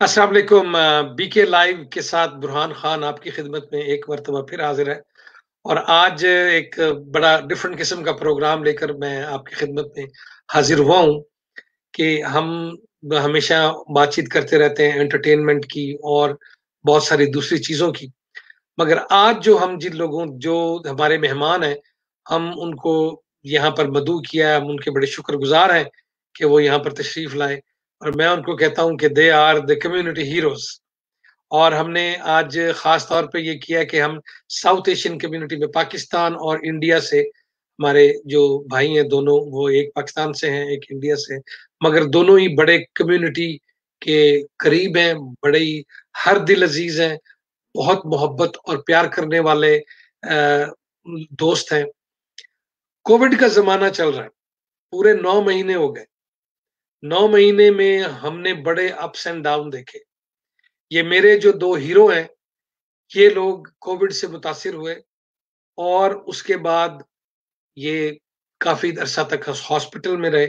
अस्सलाम वालेकुम BK live के साथ बुरहान खान आपकी खिदमत में एक मरतबा फिर हाजिर है। और आज एक बड़ा डिफरेंट किस्म का प्रोग्राम लेकर मैं आपकी खिदमत में हाजिर हुआ हूँ कि हम हमेशा बातचीत करते रहते हैं एंटरटेनमेंट की और बहुत सारी दूसरी चीज़ों की। मगर आज जो हम जिन लोगों, जो हमारे मेहमान हैं, हम उनको यहाँ पर मदू किया है, हम उनके बड़े शुक्रगुजार हैं कि वो यहाँ पर तशरीफ़ लाए। और मैं उनको कहता हूँ कि they are the community heroes और हमने आज खास तौर पे ये किया कि हम साउथ एशियन कम्युनिटी में पाकिस्तान और इंडिया से, हमारे जो भाई हैं दोनों, वो एक पाकिस्तान से हैं, एक इंडिया से मगर दोनों ही बड़े कम्युनिटी के करीब हैं, बड़े ही हर दिल अज़ीज़ हैं, बहुत मोहब्बत और प्यार करने वाले दोस्त हैं। कोविड का जमाना चल रहा है, पूरे नौ महीने हो गए। नौ महीने में हमने बड़े अप्स एंड डाउन देखे। ये मेरे जो दो हीरो हैं, ये लोग कोविड से मुतासर हुए और उसके बाद ये काफ़ी अरसा तक हॉस्पिटल में रहे।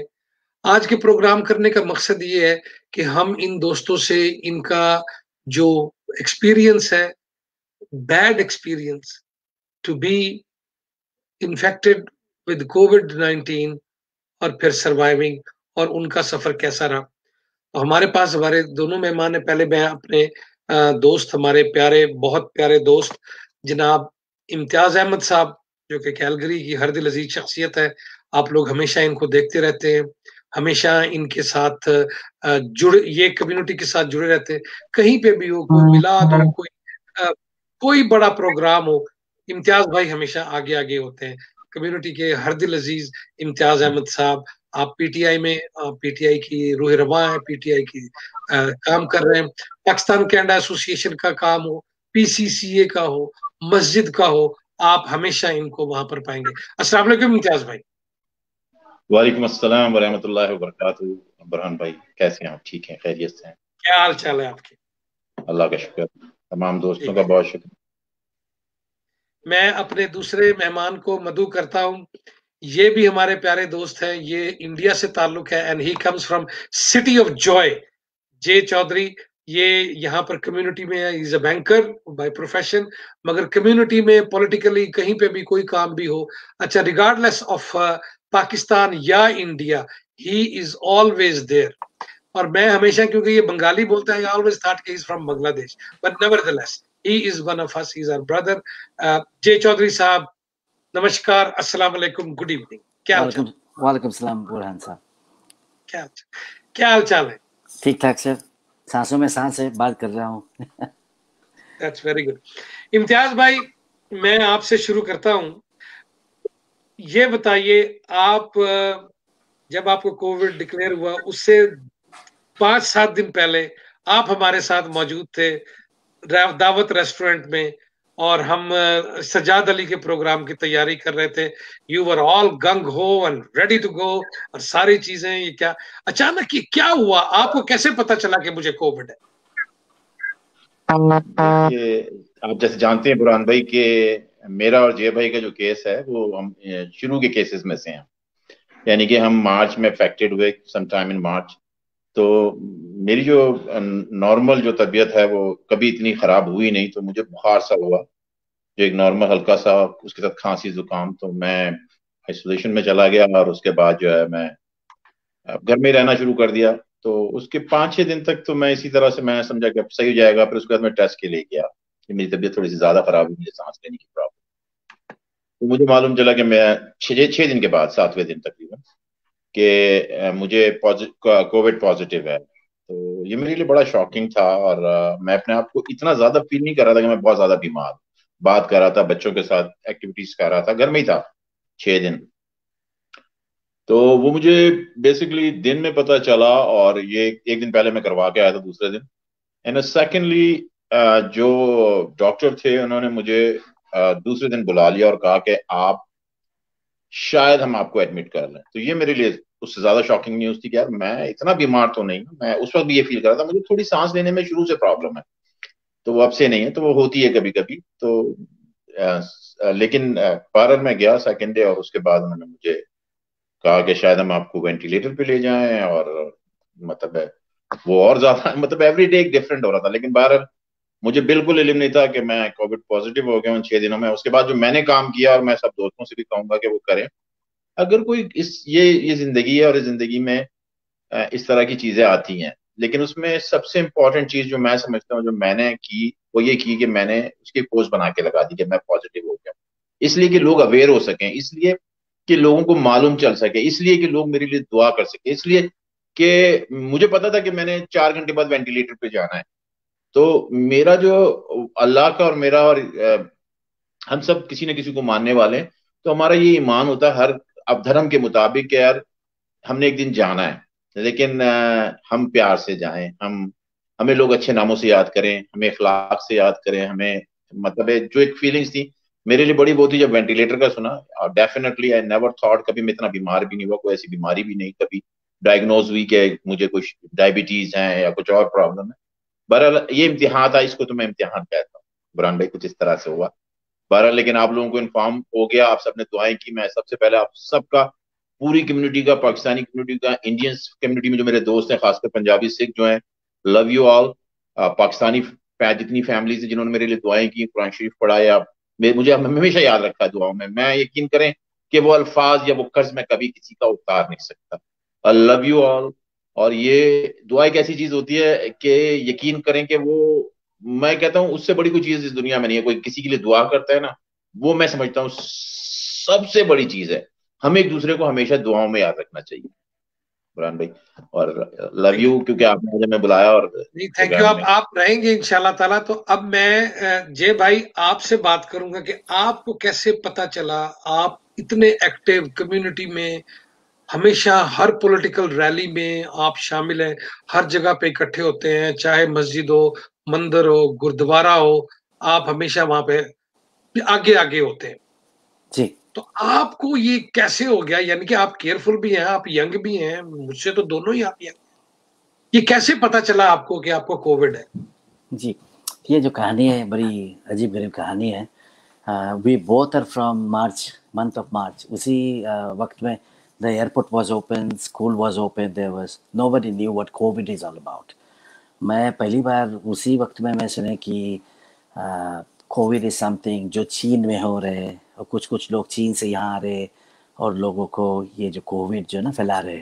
आज के प्रोग्राम करने का मकसद ये है कि हम इन दोस्तों से इनका जो एक्सपीरियंस है bad experience to be infected with covid 19 और फिर सर्वाइविंग और उनका सफ़र कैसा रहा? तो हमारे पास हमारे दोनों मेहमान है। पहले मैं अपने दोस्त हमारे प्यारे बहुत प्यारे दोस्त जनाब इम्तियाज़ अहमद साहब जो कि कैलगरी की हर दिल अज़ीज़ शख्सियत है। आप लोग हमेशा इनको देखते रहते हैं हमेशा इनके साथ जुड़ ये कम्युनिटी के साथ जुड़े रहते हैं। कहीं पे भी हो कोई हाँ, मिलाद हो हाँ। कोई कोई बड़ा प्रोग्राम हो इम्तियाज़ भाई हमेशा आगे आगे होते हैं। कम्युनिटी के हर दिल अज़ीज़ इम्तियाज़ अहमद साहब आप पीटीआई में पीटीआई की रूह रवा है पीटीआई की आ, काम कर रहे हैं। पाकिस्तान कैनेडा एसोसिएशन का काम हो पीसीसीए का हो मस्जिद का हो आप हमेशा इनको वहाँ पर पाएँगे। अस्सलाम वालेकुम इम्तियाज़ भाई। वालेकुम अस्सलाम वरहमतुल्लाहि वबरकातुहू। बरहान भाई कैसे हैं आप? ठीक हैं खैरियत से हैं? क्या हाल चाल है आपके? अल्लाह का शुक्र तमाम दोस्तों का बहुत शुक्र। मैं अपने दूसरे मेहमान को मधु करता हूँ। ये भी हमारे प्यारे दोस्त हैं, ये इंडिया से ताल्लुक है and he comes from city of joy J Chaudhary, ये यहाँ पर कम्युनिटी में है is a banker by profession मगर कम्युनिटी में पॉलिटिकली कहीं पे भी कोई काम भी हो अच्छा रिगार्डलेस ऑफ़ पाकिस्तान या India he is always there और मैं हमेशा, क्योंकि ये बंगाली बोलता है ऑलवेज थॉट कि is from Bangladesh but nevertheless he is one of us is our brother J Chaudhary साहब नमस्कार अस्सलाम वालेकुम गुड इवनिंग। क्या वालेकुम सलाम बुरहान साहब। क्या क्या हाल चाल है? ठीक ठाक सर। सांसों में सांस है बात कर रहा हूँ। दैट्स वेरी गुड इम्तियाज़ भाई मैं आपसे शुरू करता हूँ। ये बताइए आप जब आपको कोविड डिक्लेयर हुआ उससे पाँच सात दिन पहले आप हमारे साथ मौजूद थे दावत रेस्टोरेंट में। और हम सजाद अली के प्रोग्राम की तैयारी कर रहे थे। यू वर ऑल गंग हो एंड रेडी टू गो और सारी चीज़ें, ये क्या? अचानक ये क्या हुआ? आपको कैसे पता चला कि मुझे कोविड है? आप जैसे जानते हैं बुरान भाई के, मेरा और जय भाई का जो केस है, वो हम शुरू के केसेस में से हैं। यानी कि हम मार्च में अफेक्टेड हुए सम टाइम इन मार्च तो मेरी जो नॉर्मल जो तबीयत है, वो कभी इतनी खराब हुई नहीं तो मुझे बुखार सा हुआ, जो एक नॉर्मल हल्का सा उसके साथ खांसी, जुकाम तो मैं आइसोलेशन में चला गया और उसके बाद जो है मैं घर में रहना शुरू कर दिया। तो उसके पाँच छः दिन तक तो मैं इसी तरह से, मैं समझा कि अब सही हो जाएगा, फिर उसके बाद मैं टेस्ट के लिए गया, कि मेरी तबीयत थोड़ी सी ज़्यादा खराब हुई, मुझे सांस लेने की प्रॉब्लम तो मुझे मालूम चला कि मैं छः छः दिन के बाद, सातवें दिन तकरीबन कि मुझे कोविड पॉजिटिव है। तो ये मेरे लिए बड़ा शॉकिंग था और मैं अपने आप को इतना ज़्यादा फील नहीं कर रहा था कि मैं बहुत ज़्यादा बीमार बात कर रहा था, बच्चों के साथ एक्टिविटीज़ कर रहा था, घर में ही था, छह दिन। तो वो मुझे बेसिकली दिन में पता चला और ये एक दिन पहले मैं करवा के आया था, दूसरे दिन। एंड सेकेंडली जो डॉक्टर थे, उन्होंने मुझे दूसरे दिन बुला लिया और कहा कि आप शायद हम आपको एडमिट कर लें। तो ये मेरे लिए उससे ज़्यादा शॉकिंग न्यूज़ थी कि यार मैं इतना बीमार तो नहीं मैं उस वक्त भी ये फील कर रहा था मुझे थोड़ी सांस लेने में शुरू से प्रॉब्लम है। तो वो अब से नहीं है तो वो होती है कभी कभी तो आ, लेकिन पार्लर में गया सेकेंड डे और उसके बाद उन्होंने मुझे कहा कि शायद हम आपको वेंटिलेटर पे ले जाएँ और मतलब वो और ज़्यादा मतलब एवरी डे एक डिफरेंट हो रहा था। लेकिन बहरहाल मुझे बिल्कुल इलिम नहीं था कि मैं कोविड पॉजिटिव हो गया उन छह दिनों में। उसके बाद जो मैंने काम किया और मैं सब दोस्तों से भी कहूँगा कि वो करें। अगर कोई इस, ये ये ज़िंदगी है और इस ज़िंदगी में इस तरह की चीज़ें आती हैं, लेकिन उसमें सबसे इंपॉर्टेंट चीज़ जो मैं समझता हूँ, जो मैंने की, वो ये की कि मैंने उसकी पोस्ट बना के लगा दी कि मैं पॉजिटिव हो गया इसलिए कि लोग अवेयर हो सकें, इसलिए कि लोगों को मालूम चल सके, इसलिए कि लोग मेरे लिए दुआ कर सके, इसलिए कि मुझे पता था कि मैंने चार घंटे बाद वेंटिलेटर पे जाना है। तो मेरा जो अल्लाह का और मेरा और हम सब किसी न किसी को मानने वाले तो हमारा ये ईमान होता है, हर अब धर्म के मुताबिक यार, हमने एक दिन जाना है, लेकिन हम प्यार से जाएँ, हम, हमें लोग अच्छे नामों से याद करें, हमें अखलाक से याद करें, हमें मतलब जो एक फीलिंग्स थी, मेरे लिए बड़ी बहुत ही जब वेंटिलेटर का सुना, और डेफिनेटली आई नेवर थॉट कभी मैं इतना बीमार भी नहीं हुआ, कोई ऐसी बीमारी भी नहीं, कभी डायग्नोज हुई कि मुझे कुछ डायबिटीज़ है या कुछ और प्रॉब्लम है। बहरहाल, ये इम्तिहान था, इसको तो मैं इम्तिहान कहता हूँ। बुरान भाई, कुछ इस तरह से हुआ। बहरहाल, लेकिन आप लोगों को इन्फॉर्म हो गया, आप सबने दुआएँ की। मैं सबसे पहले आप सबका, पूरी कम्युनिटी का, पाकिस्तानी कम्युनिटी का इंडियन कम्युनिटी में जो मेरे दोस्त हैं, खासकर पंजाबी, सिख जो है लव यू ऑल पाकिस्तानी जितनी फैमिलीज़ है जिन्होंने मेरे लिए दुआएँ की, कुरान शरीफ पढ़ाया। मुझे हमेशा याद रखा दुआओं में। मैं यकीन करें कि वो अल्फाज या वो कर्ज मैं कभी किसी का उतार नहीं सकता। आई लव यू ऑल और ये दुआ एक ऐसी चीज़ होती है कि यकीन करें कि वो, मैं कहता हूँ, उससे बड़ी कोई चीज़ इस दुनिया में नहीं है। कोई किसी के लिए दुआ करता है ना, वो मैं समझता हूँ सबसे बड़ी चीज़ है। हमें एक दूसरे को हमेशा दुआओं में याद रखना चाहिए। भाई, और लव यू क्योंकि आपने मुझे, मैं बुलाया और थैंक यू आप आप रहेंगे इंशाल्लाह ताला। तो अब मैं जय भाई, आपसे बात करूँगा कि आपको कैसे पता चला, आप इतने एक्टिव कम्युनिटी में हमेशा हर पॉलिटिकल रैली में आप शामिल हैं हर जगह पे इकट्ठे होते हैं चाहे मस्जिद हो मंदिर हो गुरुद्वारा हो आप हमेशा वहाँ पे आगे आगे होते हैं। जी। तो आपको ये कैसे हो गया? यानी कि आप केयरफुल भी हैं आप यंग भी हैं मुझसे तो दोनों ही आप यंग ये कैसे पता चला आपको कि आपको कोविड है? जी ये जो कहानी है बड़ी अजीब गरीब कहानी है। We both are from March month of March उसी uh, वक्त में the airport was open school was open there was nobody knew what covid is all about मैं पहली बार उसी वक्त में मैं सुने कि कोविड इज़ समथिंग जो चीन में हो रहे और कुछ कुछ लोग चीन से यहाँ आ रहे और लोगों को ये जो कोविड जो ना फैला रहे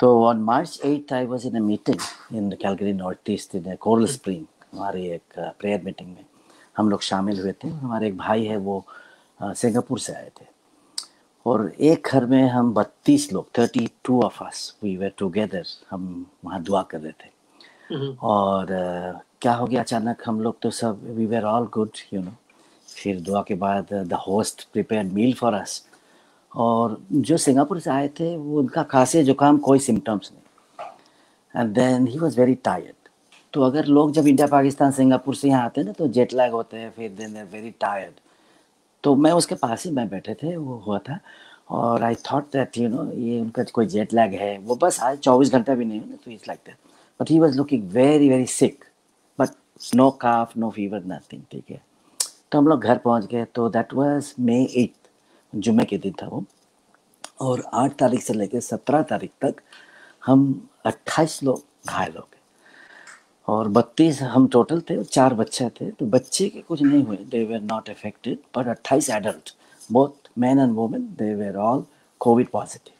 तो on March eight I was in a meeting in Calgary North East in Coral Spring हमारी एक प्रेयर मीटिंग में। हम लोग शामिल हुए थे, हमारे एक भाई है वो सिंगापुर से आए थे। और एक घर में हम बत्तीस लोग thirty two of us we were together हम वहाँ दुआ कर रहे थे। हम्म। और क्या हो गया अचानक हम लोग तो सब we were all good you know फिर दुआ के बाद the host prepare meal for us और जो सिंगापुर से आए थे वो उनका खांसी जुकाम कोई सिम्टम्स नहीं। And then he was very tired तो अगर लोग जब इंडिया पाकिस्तान सिंगापुर से यहाँ आते हैं ना तो जेट लैग होते हैं फिर देन वेरी टायर्ड तो मैं उसके पास ही मैं बैठे थे, वो हुआ था। और I thought that you know ये उनका कोई जेट लैग है। वो बस आज चौबीस घंटा भी नहीं तो it's like that but he was looking very very sick but no cough no fever nothing ठीक है। तो हम लोग घर पहुँच गए तो दैट वाज मे एट जुमे के दिन था वो। और आठ तारीख से लेकर सत्रह तारीख तक हम अट्ठाईस लोग घायल हो गए। और बत्तीस हम टोटल थे चार बच्चे थे तो बच्चे के कुछ नहीं हुए। They were not affected but अट्ठाईस adult both man and women they were all covid positive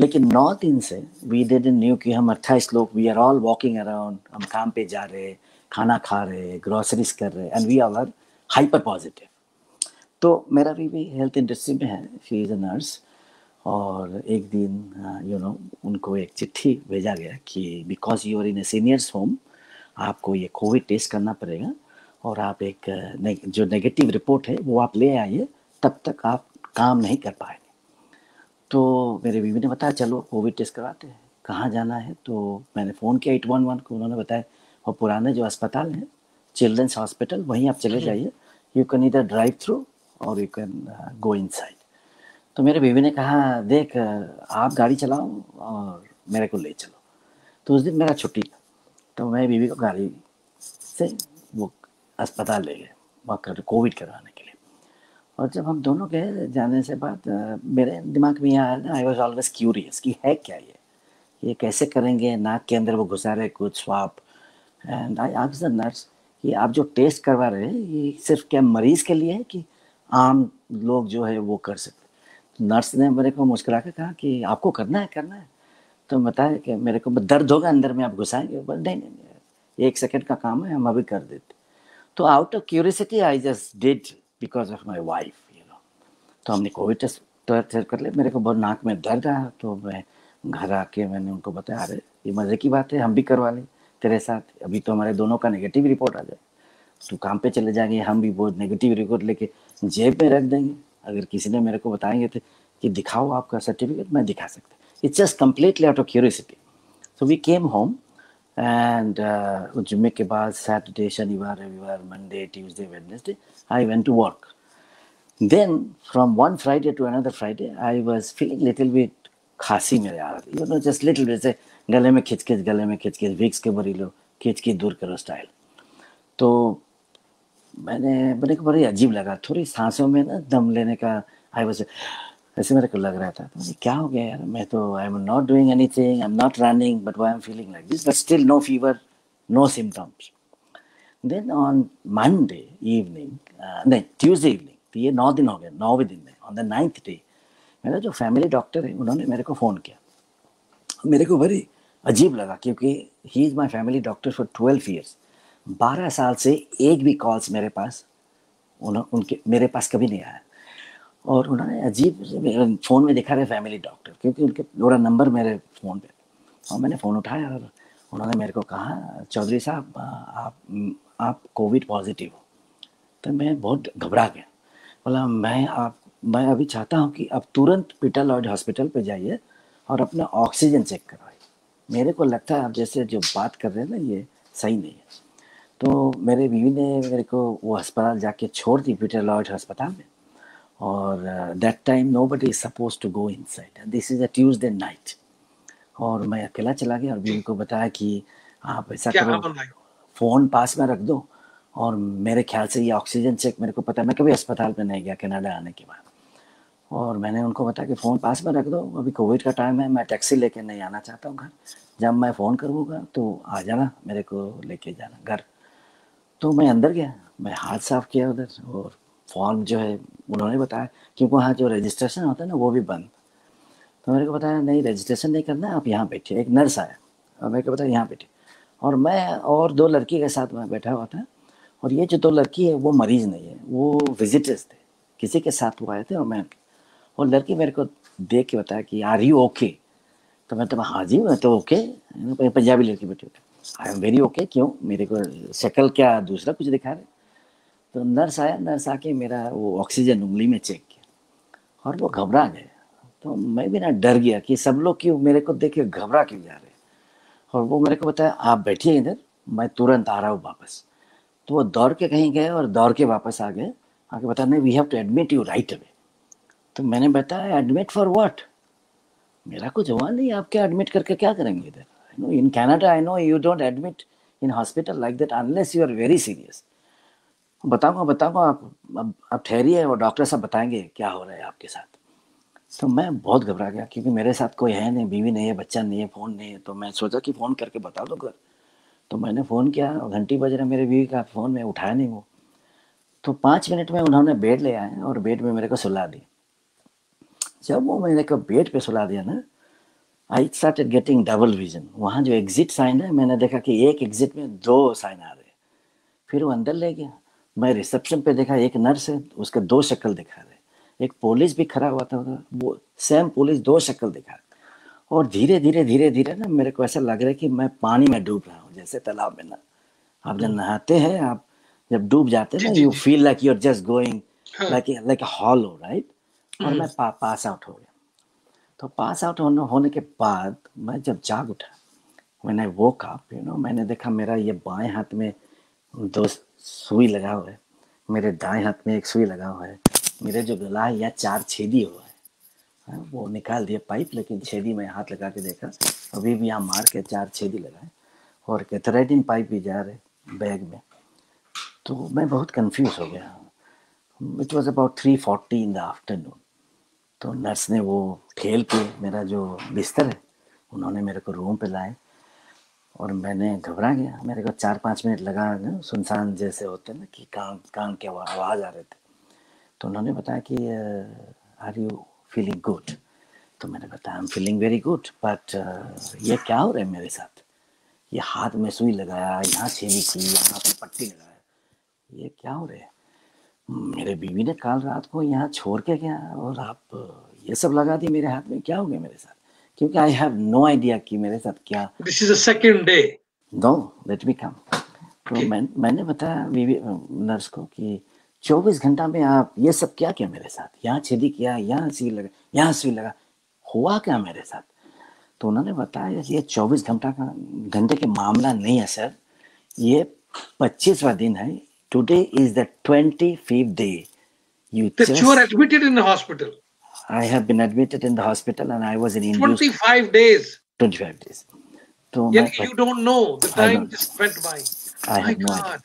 लेकिन नौ दिन से वी डिड न्यू कि हम अट्ठाईस लोग we are all walking around हम काम पे जा रहे, खाना खा रहे ग्रोसरीज कर रहे and we are hyper positive तो मेरा भी भी हेल्थ इंडस्ट्री में है शी इज़ अ नर्स और एक दिन यू नो उनको एक चिट्ठी भेजा गया कि because you are in a seniors home आपको ये कोविड टेस्ट करना पड़ेगा और आप एक ने, जो नेगेटिव रिपोर्ट है वो आप ले आइए तब तक आप काम नहीं कर पाएँगे। तो मेरे बीवी ने बताया चलो कोविड टेस्ट करवाते हैं। कहाँ जाना है? तो मैंने फ़ोन किया एट वन वन को उन्होंने बताया वो पुराने जो अस्पताल हैं चिल्ड्रंस हॉस्पिटल वहीं आप चले जाइए। यू कैन इधर ड्राइव थ्रू और यू कैन गो इन तो मेरे बीवी ने कहा देख आप गाड़ी चलाओ और मेरे को ले चलो। तो उस दिन मेरा छुट्टी था। तो मैं बीवी को गाड़ी से वो अस्पताल ले गए, वहाँ कर, कोविड करवाने के लिए। और जब हम दोनों गए, जाने से बाद मेरे दिमाग में यहाँ आया आई वॉज़ ऑलवेज क्यूरियस कि है क्या ये? ये कैसे करेंगे? नाक के अंदर वो घुसा रहे, कुछ swab and I ask nurse कि आप जो टेस्ट करवा रहे हैं, ये सिर्फ़ क्या मरीज़ के लिए है कि आम लोग जो है वो कर सकते नर्स ने मेरे को मुस्कुरा के कहा कि आपको करना है करना है। तो बताया कि मेरे को दर्द होगा, अंदर में आप घुसाएँगे। बोल, नहीं नहीं नहीं एक सेकेंड का काम है, हम अभी कर देते तो out of curiosity I just did because of my wife you know तो हमने कोविड टेस्ट टेस्ट कर लिया। मेरे को बहुत नाक में दर्द आया तो मैं घर आके मैंने उनको बताया, अरे, ये मज़े की बात है, हम भी करवा लें तेरे साथ। अभी तो हमारे दोनों का नेगेटिव रिपोर्ट आ जाए। तो काम पे चले जाएँगे, हम भी बहुत नेगेटिव रिपोर्ट लेके जेब में रख देंगे। अगर किसी ने मेरे को बताएँगे तो कि दिखाओ आपका सर्टिफिकेट मैं दिखा सकता it's just completely out of curiosity so we came home and जुम्मे के बाद सैटरडे शनिवार रविवार Monday Tuesday Wednesday I went to work then from one Friday to another Friday I was feeling little bit खांसी मेरे आ रही you know just little bit से गले में खिंच खिंच गले में खिंच खिंच विक्स के बरी लो खिंच खिंच दूर करो स्टाइल तो मैंने मेरे को बड़ी अजीब लगा, थोड़ी सांसों में ना दम लेने का आई वॉज़ ऐसे मेरे को लग रहा था तो क्या हो गया यार? मैं तो I am not doing anything I am not running but I am feeling like this but still no fever no symptoms then on Monday evening नहीं ट्यूजडे इवनिंग तो ये नौ दिन हो गए नौवे दिन में ऑन द नाइन्थ डे मेरा जो फैमिली डॉक्टर है, उन्होंने मेरे को फ़ोन किया। मेरे को बड़ी अजीब लगा, क्योंकि he is my family doctor for twelve years बारह साल से एक भी कॉल्स मेरे पास उन्होंने उनके, मेरे पास कभी नहीं आया। और उन्होंने अजीब फ़ोन में दिखा रहे फैमिली डॉक्टर क्योंकि उनके पूरा नंबर मेरे फ़ोन पे। और मैंने फ़ोन उठाया और उन्होंने मेरे को कहा, चौधरी साहब, आप आप कोविड पॉजिटिव हो। तो मैं बहुत घबरा गया। बोला, मैं आप, मैं अभी चाहता हूँ कि आप तुरंत पीटर लॉयड हॉस्पिटल पे जाइए और अपना ऑक्सीजन चेक करवाइए। मेरे को लगता है आप जैसे जो बात कर रहे हैं ना, ये सही नहीं है। तो मेरे बीवी ने मेरे को वो अस्पताल जाके छोड़ दी पीटर लॉयड अस्पताल में। और that time no but is suppose to go inside this is a Tuesday night और मैं अकेला चला गया और बीवी को बताया कि आप ऐसा करो फ़ोन पास में रख दो। और मेरे ख्याल से ये ऑक्सीजन चेक मेरे को पता है। मैं कभी अस्पताल में नहीं गया कनाडा आने के बाद। और मैंने उनको बताया कि फ़ोन पास में रख दो। अभी कोविड का टाइम है। मैं टैक्सी लेके नहीं आना चाहता हूँ घर। जब मैं फ़ोन करूँगा तो आ जाना। मेरे को लेके जाना। घर। तो मैं अंदर गया। मैं हाथ साफ़ किया उधर और फॉर्म जो है, उन्होंने बताया, क्योंकि वहाँ जो रजिस्ट्रेशन होता है ना, वो भी बंद। तो मेरे को बताया, नहीं रजिस्ट्रेशन नहीं करना, आप यहाँ बैठे एक नर्स आया, और मेरे को बताया, यहाँ बैठे और मैं और दो लड़की के साथ मैं बैठा हुआ था, और ये जो दो लड़की है, वो मरीज़ नहीं है, वो विजिटर्स थे। किसी के साथ वो आए थे, और मैं और लड़की मेरे को देख के बताया कि आर यू ओके तो मैं तो हाँ जी, मैं तो ओके पंजाबी लड़की बैठी आई एम वेरी ओके क्यों? मेरे को शक्ल क्या दूसरा कुछ दिखा रहे? तो नर्स आया, नर्स आके मेरा वो ऑक्सीजन उंगली में चेक किया और वो घबरा गए तो मैं भी ना डर गया कि सब लोग क्यों मेरे को देख के घबरा क्यों जा रहे और वो मेरे को बताया, आप बैठिए इधर, मैं तुरंत आ रहा हूँ वापस। तो वो दौड़ के कहीं गए और दौड़ के वापस आ गए। आके बताया, नहीं we have to admit you right away तो मैंने बताया एडमिट फॉर व्हाट मेरा कुछ हुआ नहीं, आप क्या एडमिट करके क्या करेंगे इधर? No in Canada I know you don't admit in hospital like that unless you are very serious बताऊँगा बताऊँगा आप, अब आप ठहरिए और डॉक्टर साहब बताएँगे क्या हो रहा है आपके साथ। तो मैं बहुत घबरा गया क्योंकि मेरे साथ कोई है नहीं, बीवी नहीं है, बच्चा नहीं है, फ़ोन नहीं है। तो मैं सोचा कि फ़ोन करके बता दो घर तो मैंने फ़ोन किया, घंटी बज रहा मेरे बीवी का, फ़ोन में उठाया नहीं वो। तो पाँच मिनट में उन्होंने बेड ले आए और बेड में मेरे को सुला दी जब वो मेरे को बेड पे सुला दिया ना I started getting double vision वहाँ जो एग्जिट साइन है, मैंने देखा कि एक एग्जिट में दो साइन आ रहे फिर वो अंदर ले गया। मैं रिसेप्शन पे देखा एक नर्स है उसके दो शक्ल दिखा रहे। एक पुलिस भी खड़ा हुआ था वो सेम पुलिस दो शक्ल दिखा और धीरे धीरे धीरे धीरे ना मेरे को ऐसा लग रहा है कि मैं पानी में डूब रहा हूँ जैसे तालाब में ना। आप जब नहाते हैं आप जब डूब जाते हैं ना you feel like you are just going like like hollow right और मैं पा, पास आउट हो गया। तो पास आउट होने होने के बाद मैं जब जाग उठा मैंने वो अप यू नो मैंने देखा मेरा ये बाएँ हाथ में दो सुई लगा हुआ है। मेरे दाएँ हाथ में एक सुई लगा हुआ है। मेरे जो गला है या चार छेदी हुआ है। हाँ, वो निकाल दिया पाइप लेकिन छेदी में हाथ लगा के देखा। अभी भी यहाँ मार के चार छेदी लगाए। और कैथराइटिन पाइप भी जा रहे बैग में। तो मैं बहुत कंफ्यूज हो गया। It was about three forty in the afternoon तो नर्स ने वो ठेल के मेरा जो बिस्तर है उन्होंने मेरे को रूम पे लाए। और मैंने घबरा गया। मेरे को चार पाँच मिनट लगा ना, सुनसान जैसे होते ना कि कान कान के आवाज़ आ रहे थे। तो उन्होंने बताया कि आर यू फीलिंग गुड तो मैंने बताया I am feeling very good but ये क्या हो रहा है मेरे साथ? ये हाथ में सुई लगाया, यहाँ छेली की, यहाँ पर पट्टी लगाया। ये क्या हो रहा है? मेरे बीवी ने कल रात को यहाँ छोड़ के गया और आप ये सब लगा दी मेरे हाथ में, क्या हो गया मेरे साथ? क्योंकि आई हैव नो आइडिया कि मेरे साथ क्या this is a second day no let me come तो मैं मैंने बताया नर्स को कि 24 घंटा में आप ये सब क्या किया मेरे साथ? यहाँ छेदी किया यहाँ सुई लगा यहाँ सुई लगा। हुआ क्या मेरे साथ? तो उन्होंने बताया ये 24 घंटा का घंटे के मामला नहीं है सर ये पच्चीसवा दिन है। Today is the twenty fifth day you that just, you I have been admitted in the hospital and I was in India 25 days 25 days तो you don't know the time just went by I have no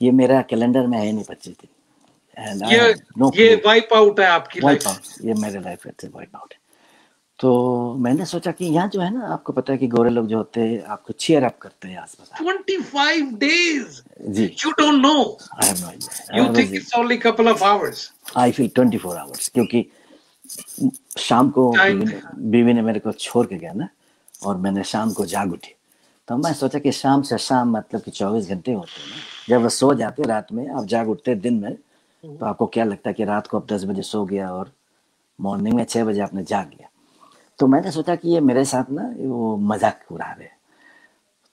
ये मेरा calendar में है नहीं बच्चे थे ये no ये वाइप आउट है आपकी लाइफ ये मेरे लाइफ से वाइप आउट तो मैंने सोचा कि यहाँ जो है ना आपको पता है कि गोरे लोग जो होते हैं आपको चीयर अप करते हैं आसपास। 25 days ji. You don't know I have no idea you think it's only couple of hours I feel 24 hours क्योंकि शाम को बीवी ने, मेरे को छोड़ के गया ना और मैंने शाम को जाग उठी। तो मैं सोचा कि शाम से शाम मतलब कि चौबीस घंटे होते हैं जब वो सो जाते रात में आप जाग उठते दिन में तो आपको क्या लगता है कि रात को आप दस बजे सो गया और मॉर्निंग में छः बजे आपने जाग गया तो मैंने सोचा कि ये मेरे साथ ना वो मज़ाक उड़ा रहे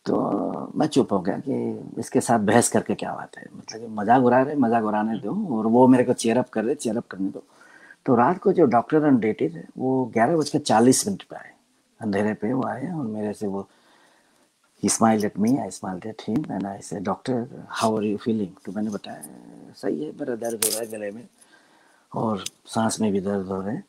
तो मैं चुप हो गया कि इसके साथ बहस करके क्या बात है? मतलब कि मज़ाक उड़ा रहे मज़ाक उड़ाने दो और वो मेरे को चेयरअप कर रहे चेयरअप करने दो। तो रात को जो डॉक्टर ऑन डेट है वो ग्यारह बजकर चालीस मिनट पर आए। अंधेरे पे वो आए और मेरे से वो he smile at me I smile at him and I say doctor how are you feeling तो मैंने बताया सही है मेरा दर्द हो रहा है गले में और सांस में भी दर्द हो रहे हैं।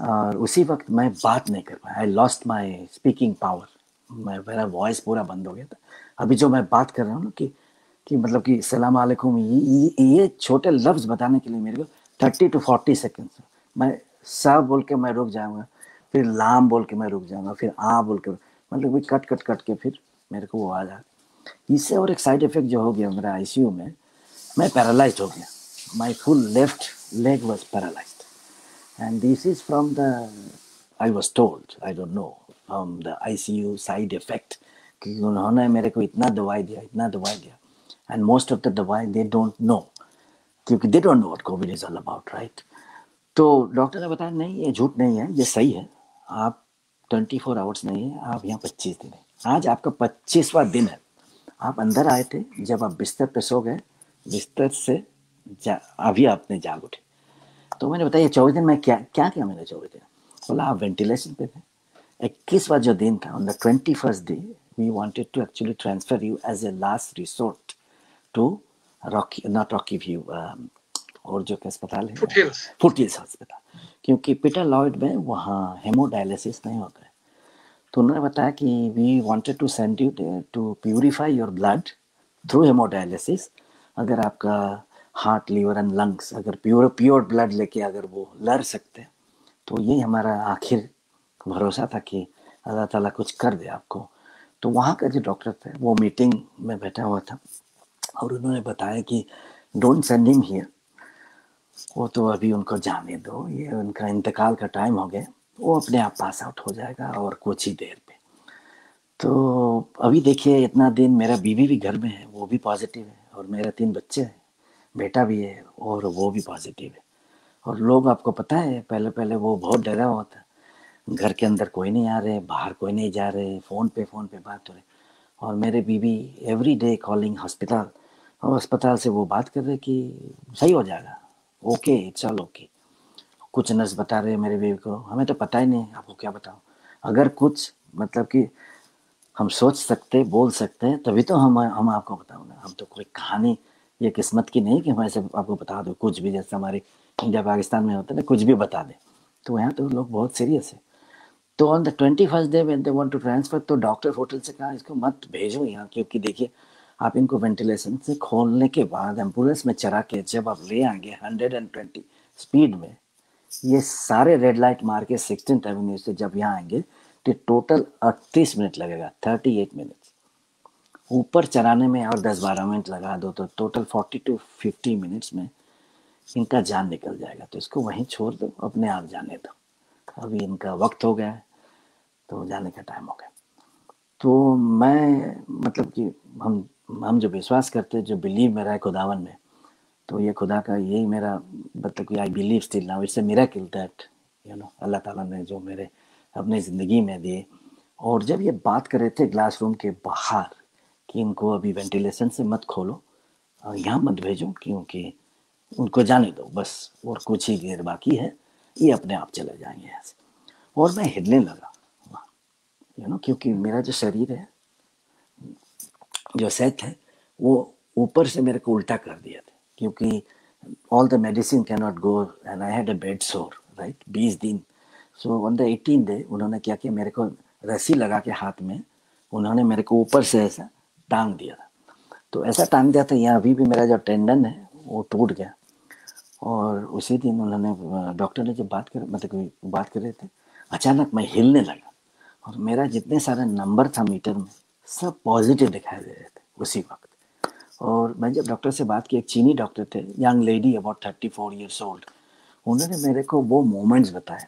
और उसी वक्त मैं बात नहीं कर पाया। I lost my speaking power मैं मेरा वॉइस पूरा बंद हो गया था। अभी जो मैं बात कर रहा हूँ ना कि कि मतलब कि सलाम वालेकुम ये, ये छोटे लफ्ज़ बताने के लिए मेरे को थर्टी टू फोर्टी सेकेंड्स मैं सा बोल के मैं रुक जाऊँगा, फिर लाम बोल के मैं रुक जाऊँगा, फिर आ बोल के मतलब भी कट कट कट के फिर मेरे को वो आ जा। इससे और एक साइड इफ़ेक्ट जो हो गया मेरा आईसीयू में, मैं पैरालाइज हो गया। My full left leg was paralyse and this is from the I was told I don't know from the I C U side effect क्योंकि उन्होंने मेरे को इतना दवाई दिया, इतना दवाई दिया। एंड मोस्ट ऑफ़ द दवाई दे डोंट नो क्योंकि they don't know what COVID is all about right तो डॉक्टर ने बताया, नहीं, ये झूठ नहीं है, ये सही है। आप ट्वेंटी फोर आवर्स नहीं है, आप यहाँ पच्चीस दिन है। आज आपका पच्चीसवा दिन है। आप अंदर आए थे, जब आप बिस्तर पे सो गए, बिस्तर से जा, अभी आपने जाग उठे। तो मैंने बताया चौबीस दिन में क्या क्या किया मैंने चौबीस दिन? बोला, आप वेंटिलेशन पे थे। इक्कीसवा जो दिन था on the twenty first day we wanted to actually transfer you as a last resort to Rocky not Rocky View और जो कि अस्पताल है फुटिल्स अस्पताल। क्योंकि पीटर लॉयड में वहाँ हेमोडायलिसिस नहीं होता है। तो उन्होंने बताया कि we wanted to send you to purify your blood through haemodialysis अगर आपका हार्ट लीवर एंड लंग्स अगर प्योर प्योर ब्लड लेके अगर वो लड़ सकते हैं तो यही हमारा आखिर भरोसा था कि अल्लाह ताला कुछ कर दे आपको। तो वहाँ का जो डॉक्टर थे वो मीटिंग में बैठा हुआ था और उन्होंने बताया कि डोंट सेंड हिम हियर वो तो अभी उनको जाने दो। ये उनका इंतकाल का टाइम हो गया। वो अपने आप पास आउट हो जाएगा और कुछ ही देर पे। तो अभी देखिए, इतना दिन मेरा बीवी भी घर में है, वो भी पॉजिटिव है और मेरा तीन बच्चे हैं, बेटा भी है और वो भी पॉजिटिव है। और लोग आपको पता है, पहले पहले वो बहुत डरा हुआ था। घर के अंदर कोई नहीं आ रहे, बाहर कोई नहीं जा रहे फ़ोन पे फ़ोन पे बात हो रही। और मेरे बीवी एवरी डे कॉलिंग हॉस्पिटल और अस्पताल से वो बात कर रहे कि सही हो जाएगा। Okay it's all okay. कुछ नर्स बता रहे हैं मेरे बेबी को। हमें तो पता ही नहीं, आपको क्या बताऊँ। अगर कुछ मतलब कि हम सोच सकते, बोल सकते हैं, तभी तो हम हम आपको बताओ हम तो कोई कहानी ये किस्मत की नहीं कि हम ऐसे आपको बता दो, कुछ भी जैसे हमारे इंडिया, पाकिस्तान में होता है ना, कुछ भी बता दें। तो यहाँ तो लोग बहुत सीरियस है। तो on the twenty first day when they want to transfer तो डॉक्टर होटल से कहा, इसको मत भेजो यहाँ, क्योंकि देखिए आप इनको वेंटिलेशन से खोलने के बाद एंबुलेंस में चरा के जब आप ले आएँगे हंड्रेड एंड ट्वेंटी स्पीड में, ये सारे रेड लाइट मार के सिक्सटीन एवेन्यू से जब यहाँ आएँगे कि टोटल अड़तीस मिनट लगेगा थर्टी एट मिनट ऊपर चराने में और दस बारह मिनट लगा दो तो total forty to fifty minutes में इनका जान निकल जाएगा। तो इसको वहीं छोड़ दो, अपने आप जाने दो। अभी इनका वक्त हो गया है तो जाने का टाइम हो गया। तो मैं मतलब कि हम हम जो विश्वास करते जो बिलीव मेरा है खुदावन में तो ये खुदा का यही मेरा मतलब कि I believe still now it's a kill that you know अल्लाह ताला ने जो मेरे अपनी ज़िंदगी में दिए। और जब ये बात कर रहे थे क्लास रूम के बाहर कि इनको अभी वेंटिलेशन से मत खोलो यहाँ मत भेजो क्योंकि उनको जाने दो, बस और कुछ ही देर बाकी है, ये अपने आप चले जाएँगे यहाँ से और मैं हिलने लगा यू नो क्योंकि मेरा जो शरीर है जो सेट है, वो ऊपर से मेरे को उल्टा कर दिया था, क्योंकि all the medicine can not go and I had a bed sore right बीस दिन। So on the eighteen day उन्होंने क्या किया, मेरे को रस्सी लगा के हाथ में, उन्होंने मेरे को ऊपर से ऐसा टांग दिया था। तो ऐसा टांग दिया था यहाँ अभी भी मेरा जो टेंडन है, वो टूट गया। और उसी दिन उन्होंने डॉक्टर ने जब बात कर मतलब बात कर रहे थे, अचानक मैं हिलने लगा। और मेरा जितने सारे नंबर था मीटर में सब पॉजिटिव दिखाई दे रहे थे उसी वक्त। और मैं जब डॉक्टर से बात की, एक चीनी डॉक्टर थे young lady about thirty four years old उन्होंने मेरे को वो मोमेंट्स बताए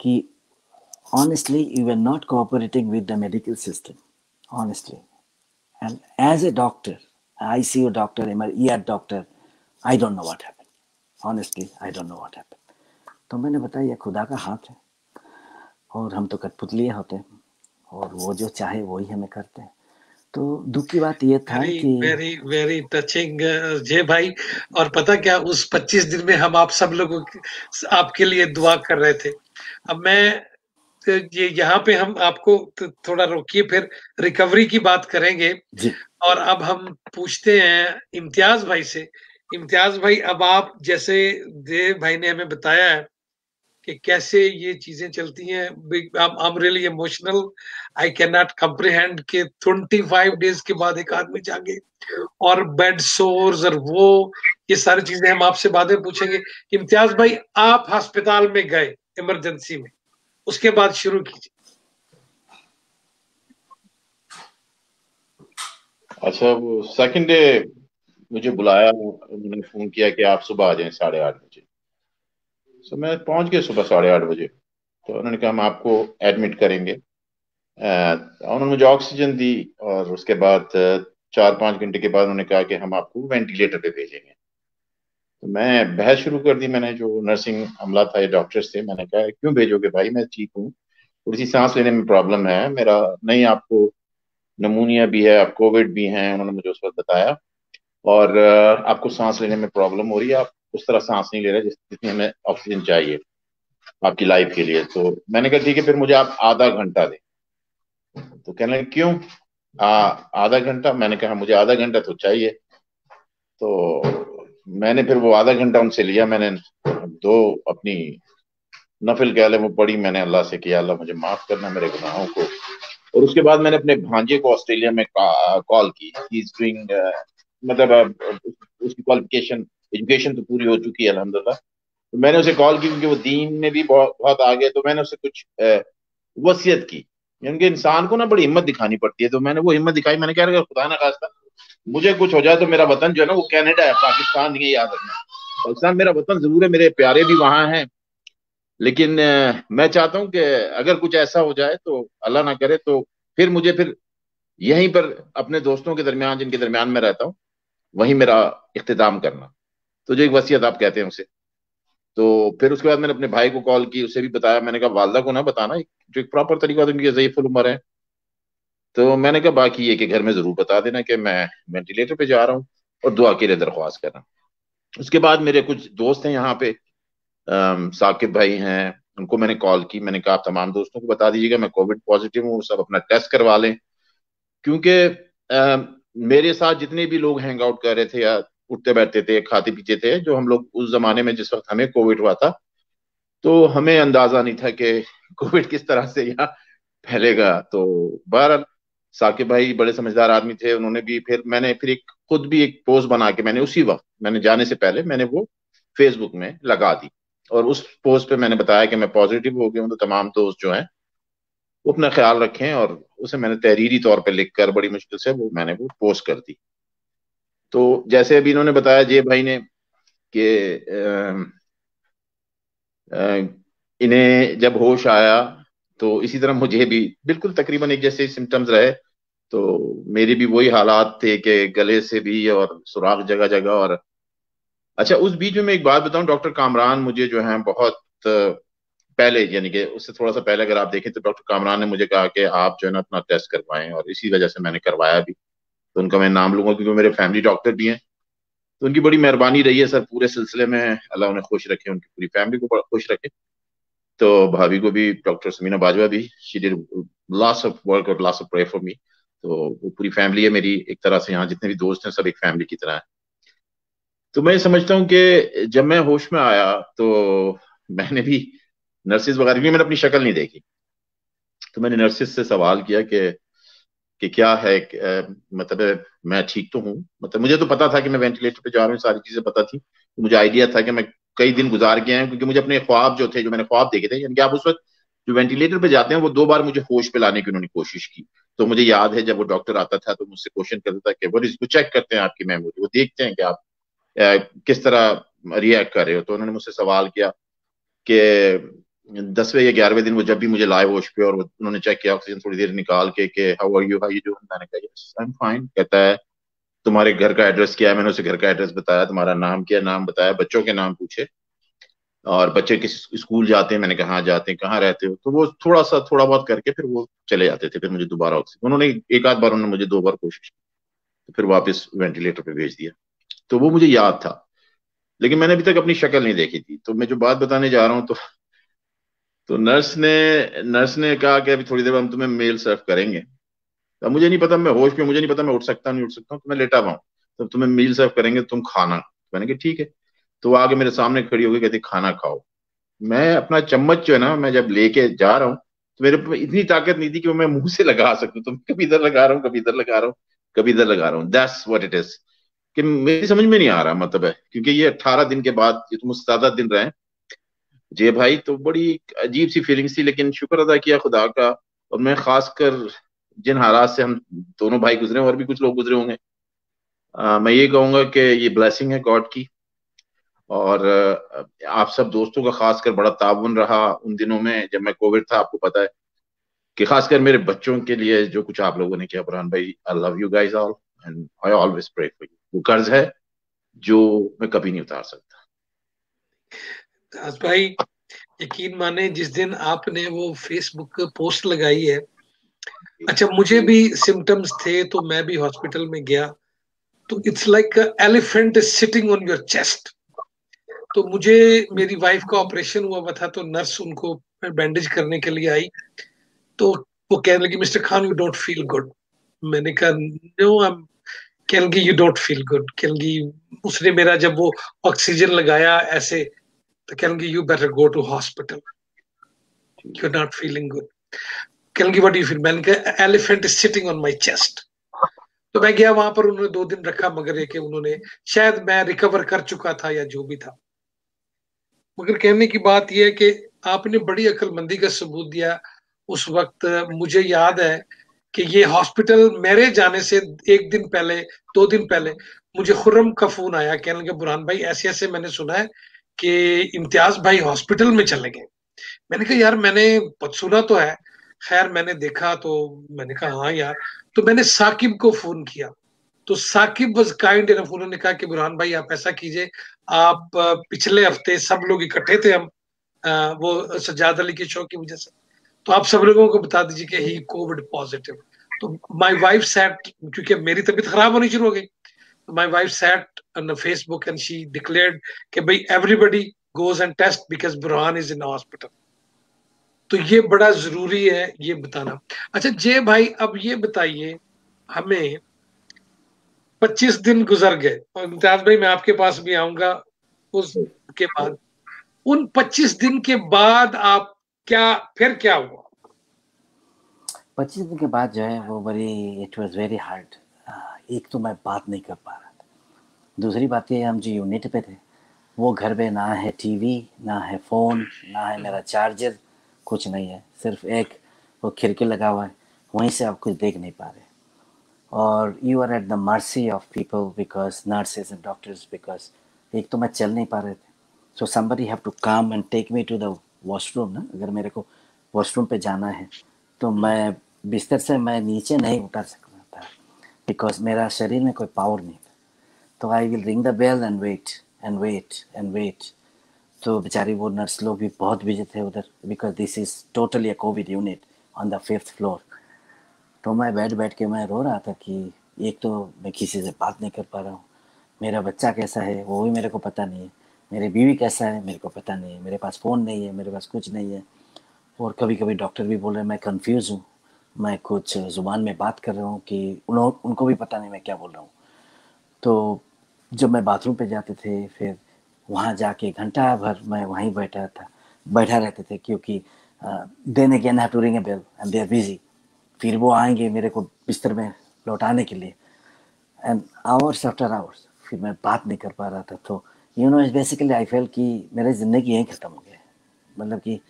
कि honestly you are not cooperating with the medical system honestly and as a doctor I C U doctor E R doctor I don't know what happen honestly I don't know what happen तो मैंने बताया खुदा का हाथ है और हम तो कठपुतलिए होते हैं। और वो जो चाहे वही हमें करते हैं। तो दुख की बात ये था कि वेरी वेरी टचिंग जय भाई और पता क्या उस 25 दिन में हम आप सब लोगों आपके लिए दुआ कर रहे थे। अब मैं ये यहाँ पे हम आपको थोड़ा रोकिए फिर रिकवरी की बात करेंगे। और अब हम पूछते हैं इम्तियाज़ भाई से। इम्तियाज़ भाई अब आप जैसे देव भाई ने हमें बताया है कि कैसे ये चीज़ें चलती हैं। I really emotional I can not comprehend के 25 डेज़ के बाद एक आदमी जागे और बेड सोर्स और वो, ये सारी चीज़ें हम आपसे बाद में पूछेंगे इम्तियाज़ भाई, आप अस्पताल में गए इमरजेंसी में। उसके बाद शुरू कीजिए। अच्छा वो सेकंड डे मुझे बुलाया, उन्होंने फ़ोन किया कि आप सुबह आ जाएँ साढ़े आठ सो मैं पहुँच गया सुबह साढ़े आठ बजे। तो उन्होंने कहा, हम आपको एडमिट करेंगे। उन्होंने मुझे ऑक्सीजन दी और उसके बाद चार पाँच घंटे के बाद उन्होंने कहा कि हम आपको वेंटिलेटर पे भेजेंगे। तो मैं बहस शुरू कर दी। मैंने जो नर्सिंग अमला था, या डॉक्टर्स थे, मैंने कहा, क्यों भेजोगे भाई? मैं ठीक हूँ। थोड़ी सी सांस लेने में प्रॉब्लम है। मेरा नहीं, आपको नमूनिया भी है, आप कोविड भी हैं, उन्होंने मुझे उस वक्त बताया। और आपको सांस लेने में प्रॉब्लम हो रही है, आप उस तरह सांस नहीं ले रहे जिस जितनी हमें ऑक्सीजन चाहिए आपकी लाइफ के लिए। तो मैंने कहा, ठीक है, फिर मुझे आप आधा घंटा दें। तो कहने लगे, क्यों? आधा घंटा? मैंने कहा, मुझे आधा घंटा तो चाहिए। तो मैंने फिर वो आधा घंटा उनसे लिया। मैंने दो अपनी नफिल कह ले, वो पढ़ी मैंने अल्लाह से किया अल्लाह, मुझे माफ़ करना मेरे गुनाहों को। और उसके बाद मैंने अपने भांजे को ऑस्ट्रेलिया में कॉल की। डूइंग मतलब उसकी क्वालिफिकेशन एजुकेशन तो पूरी हो चुकी है, अलहमदुल्ला। तो मैंने उसे कॉल की क्योंकि वो दीन में भी बहुत बहुत आगे तो मैंने उसे कुछ वसीयत की। यानी इंसान को ना बड़ी हिम्मत दिखानी पड़ती है तो मैंने वो हिम्मत दिखाई। मैंने कहा खुदा ना खास्ता, मुझे कुछ हो जाए तो मेरा वतन जो है ना वो कैनेडा है, पाकिस्तान नहीं याद रखना। पाकिस्तान मेरा वतन ज़रूर है, मेरे प्यारे भी वहाँ हैं। लेकिन मैं चाहता हूँ कि अगर कुछ ऐसा हो जाए तो अल्लाह ना करे तो फिर मुझे फिर यहीं पर अपने दोस्तों के दरमियान, जिनके दरमियान में रहता हूँ, वहीं मेरा इख्तिताम करना। तो जो एक वसीयत आप कहते हैं उसे। तो फिर उसके बाद मैंने अपने भाई को कॉल की, उसे भी बताया। मैंने कहा, वालदा को ना बताना जो एक प्रॉपर तरीका उनकी जयीफुल उम्र है। तो मैंने कहा, बाकी ये कि घर में ज़रूर बता देना कि मैं वेंटिलेटर पे जा रहा हूँ और दुआ के लिए दरख्वास्त कर रहा हूँ। उसके बाद मेरे कुछ दोस्त हैं यहाँ पे साकिब भाई हैं, उनको मैंने कॉल की। मैंने कहा, आप तमाम दोस्तों को बता दीजिएगा, मैं कोविड पॉजिटिव हूँ, सब अपना टेस्ट करवा लें। क्योंकि मेरे साथ जितने भी लोग हैंग आउट कर रहे थे या उठते बैठते थे, खाते पीते थे, जो हम लोग उस जमाने में जिस वक्त हमें कोविड हुआ था तो हमें अंदाज़ा नहीं था कि कोविड किस तरह से यहाँ फैलेगा। तो बहरहाल, साकिब भाई बड़े समझदार आदमी थे, उन्होंने भी फिर मैंने फिर एक खुद भी एक पोस्ट बना के मैंने उसी वक्त, मैंने जाने से पहले मैंने वो फेसबुक में लगा दी। और उस पोस्ट पे मैंने बताया कि मैं पॉजिटिव हो गया हूँ तो तमाम दोस्त जो हैं, वो अपना ख्याल रखें और उसे मैंने तहरीरी तौर पर लिख कर बड़ी मुश्किल से वो मैंने वो पोस्ट कर दी। तो जैसे अभी इन्होंने बताया, जे भाई ने कि इन्हें जब होश आया तो इसी तरह मुझे भी बिल्कुल तकरीबन एक जैसे सिम्टम्स रहे। तो मेरी भी वही हालात थे कि गले से भी और सुराख जगह जगह और अच्छा उस बीच में मैं एक बात बताऊँ, डॉक्टर कामरान मुझे जो है बहुत, पहले, यानी कि उससे थोड़ा सा पहले अगर आप देखें तो डॉक्टर कामरान ने मुझे कहा कि आप जो है ना अपना टेस्ट करवाएँ और इसी वजह से मैंने करवाया भी। तो उनका मैं नाम लूँगा क्योंकि मेरे फैमिली डॉक्टर भी हैं। तो उनकी बड़ी मेहरबानी रही है सर, पूरे सिलसिले में। अल्लाह उन्हें खुश रखे, उनकी पूरी फैमिली को खुश रखे। तो भाभी को भी डॉक्टर समीना बाजवा भी she did lots of work और lots of pray for me तो वो पूरी फैमिली है मेरी, एक तरह से यहाँ जितने भी दोस्त हैं, सब एक फैमिली की तरह है। तो मैं समझता हूँ कि जब मैं होश में आया तो मैंने भी नर्सिस वगैरह भी मैंने अपनी शक्ल नहीं देखी। तो मैंने नर्सिस से सवाल किया कि कि क्या है मतलब मैं ठीक तो हूँ। मतलब मुझे तो पता था कि मैं वेंटिलेटर पे जा रहा हूँ सारी चीज़ें पता थी। तो मुझे आइडिया था कि मैं कई दिन गुजार गए हैं, क्योंकि मुझे अपने ख्वाब जो थे, जो मैंने ख्वाब देखे थे, यानी कि आप उस वक्त जो वेंटिलेटर पे जाते हैं, वो दो बार मुझे होश पे लाने की उन्होंने कोशिश की। तो मुझे याद है जब वो डॉक्टर आता था तो मुझसे क्वेश्चन करता था कि वो इसको चेक करते हैं आपकी मेमोरी वो देखते हैं कि आप किस तरह रिएक्ट कर रहे हो? तो उन्होंने मुझसे सवाल किया कि दसवें या ग्यारहवें दिन वो जब भी मुझे लाए होश पे और उन्होंने चेक किया ऑक्सीजन थोड़ी देर निकाल के कि how are you how you doing मैंने कहा यस आई एम फाइन कहता है तुम्हारे घर का एड्रेस क्या है? मैंने उसे घर का एड्रेस बताया तुम्हारा नाम क्या नाम बताया बच्चों के नाम पूछे और बच्चे किस स्कूल जाते हैं? मैंने कहा हाँ, जाते हैं। कहाँ रहते हो? तो वो थोड़ा सा थोड़ा बहुत करके फिर वो चले जाते थे फिर मुझे दोबारा ऑक्सीजन उन्होंने एक आध बार उन्होंने मुझे दो बार कोशिश की तो फिर वापस वेंटिलेटर पे भेज दिया। तो वो मुझे याद था लेकिन मैंने अभी तक अपनी शक्ल नहीं देखी थी। तो मैं जो बात बताने जा रहा हूँ तो तो नर्स ने नर्स ने कहा कि अभी थोड़ी देर हम तुम्हें मेल सर्व करेंगे। तो मुझे नहीं पता, मैं होश में मुझे नहीं पता, मैं उठ सकता नहीं उठ सकता हूँ तो मैं लेटा हुआ तो तुम्हें मील सर्व करेंगे, तुम खाना। मैंने कहा, ठीक है। तो आगे मेरे सामने खड़ी होगी कहती, खाना खाओ। मैं अपना चम्मच जो है ना, मैं जब लेके जा रहा हूँ तो मेरे पे इतनी ताकत नहीं थी कि मैं मुँह से लगा सकूँ। तो कभी इधर लगा रहा हूँ, कभी इधर लगा रहा हूँ, कभी इधर लगा रहा हूँ। दैट्स व्हाट इट इज़ कि मेरी समझ में नहीं आ रहा मतलब है। क्योंकि ये अट्ठारह दिन के बाद, ये तुम ज़्यादा दिन रहे जे भाई तो बड़ी अजीब सी फीलिंग थी, लेकिन शुक्र अदा किया खुदा का। और मैं खासकर जिन हालात से हम दोनों भाई गुजरे और भी कुछ लोग गुजरे होंगे मैं ये कहूँगा कि ये ब्लेसिंग है गॉड की। और आप सब दोस्तों का खासकर बड़ा ताउन रहा उन दिनों में, जब मैं कोविड था, आपको पता है कि खासकर मेरे बच्चों के लिए जो कुछ आप लोगों ने किया, बुरहान भाई I love you guys all and I always pray for you वो कर्ज है, जो मैं कभी नहीं उतार सकता। दास भाई, यकीन माने जिस दिन आपने वो फेसबुक पोस्ट लगाई है अच्छा मुझे भी सिम्टम्स थे तो मैं भी हॉस्पिटल में गया तो it's like elephant is sitting on your chest तो मुझे, मेरी वाइफ का ऑपरेशन हुआ था तो नर्स उनको बैंडेज करने के लिए आई तो वो कहने लगी mister Khan you don't feel good मैंने कहा नो आई एम कहने यू डोंट फील गुड कहने उसने मेरा जब वो ऑक्सीजन लगाया ऐसे तो कहने you better go to hospital you not feeling good कहने व्हाट यू फील मैंने कहा elephant is sitting on my chest तो मैं गया वहाँ पर उन्होंने दो दिन रखा मगर ये कि उन्होंने शायद मैं रिकवर कर चुका था या जो भी था। मगर कहने की बात यह है कि आपने बड़ी अक्लमंदी का सबूत दिया। उस वक्त मुझे याद है कि ये हॉस्पिटल मेरे जाने से एक दिन पहले दो दिन पहले मुझे खुर्रम का फ़ोन आया कहने लगे बुरहान भाई ऐसे ऐसे मैंने सुना है कि इम्तियाज़ भाई हॉस्पिटल में चले गए। मैंने कहा, यार, मैंने सुना तो है। खैर, मैंने देखा तो मैंने कहा हाँ यार। तो मैंने साकिब को फ़ोन किया। तो साकिब वॉज़ काइंड इनफ उन्होंने कहा कि, बुरहान भाई, आप ऐसा कीजिए, आप पिछले हफ़्ते सब लोग इकट्ठे थे हम वो सजाद अली के शो की वजह से। तो आप सब लोगों को बता दीजिए कि ही कोविड पॉजिटिव तो माय वाइफ सेट क्योंकि मेरी तबीयत खराब होनी शुरू हो गई। तो my wife set on Facebook and she declared कि भाई everybody goes and test because Burhan is in hospital तो ये बड़ा ज़रूरी है ये बताना। अच्छा जे भाई, अब ये बताइए, हमें 25 दिन गुजर गए और इम्तियाज़ भाई, मैं आपके पास भी आऊँगा उसके बाद। उन 25 दिन के बाद आप क्या, फिर क्या हुआ? पच्चीस दिन के बाद जो है वो बड़ी इट वॉज़ वेरी हार्ड एक तो मैं बात नहीं कर पा रहा। दूसरी बात ये हम जो यूनिट पे थे, वो घर पे ना है टीवी ना है फ़ोन ना है मेरा चार्जर कुछ नहीं है। सिर्फ़ एक वो खिड़की लगा हुआ है, वहीं से आप कुछ देख नहीं पा रहे। और you are at the mercy of people because nurses and doctors because एक तो मैं चल नहीं पा रहे थे। So somebody have to come and take me to the washroom ना, अगर मेरे को वॉशरूम पे जाना है तो मैं बिस्तर से मैं नीचे नहीं उतर सकता था। बिकॉज़ मेरा शरीर में कोई पावर नहीं तो I will ring the bell and wait and wait and wait तो बेचारी वो नर्स लोग भी बहुत बिज़ी थे उधर because this is totally a COVID unit on the fifth floor तो मैं बैठ बैठ के मैं रो रहा था कि एक तो मैं किसी से बात नहीं कर पा रहा हूँ। मेरा बच्चा कैसा है, वो भी मेरे को पता नहीं है। मेरी बीवी कैसा है, मेरे को पता नहीं है। मेरे पास फ़ोन नहीं है, मेरे पास कुछ नहीं है। और कभी कभी डॉक्टर भी बोल रहे हैं, मैं कंफ्यूज हूँ। मैं कुछ ज़ुबान में बात कर रहा हूँ कि उन्हों, उनको भी पता नहीं मैं क्या बोल रहा हूँ। तो जब मैं बाथरूम पे जाते थे, फिर वहाँ जाके घंटा भर मैं वहीं बैठा था, बैठा रहते थे क्योंकि then again have to ring a bell and they are busy फिर वो आएँगे मेरे को बिस्तर में लौटाने के लिए। एंड आवर्स आफ्टर आवर्स फिर मैं बात नहीं कर पा रहा था। तो you know basically I fell कि मेरी ज़िंदगी यहीं ख़त्म हो गया। मतलब कि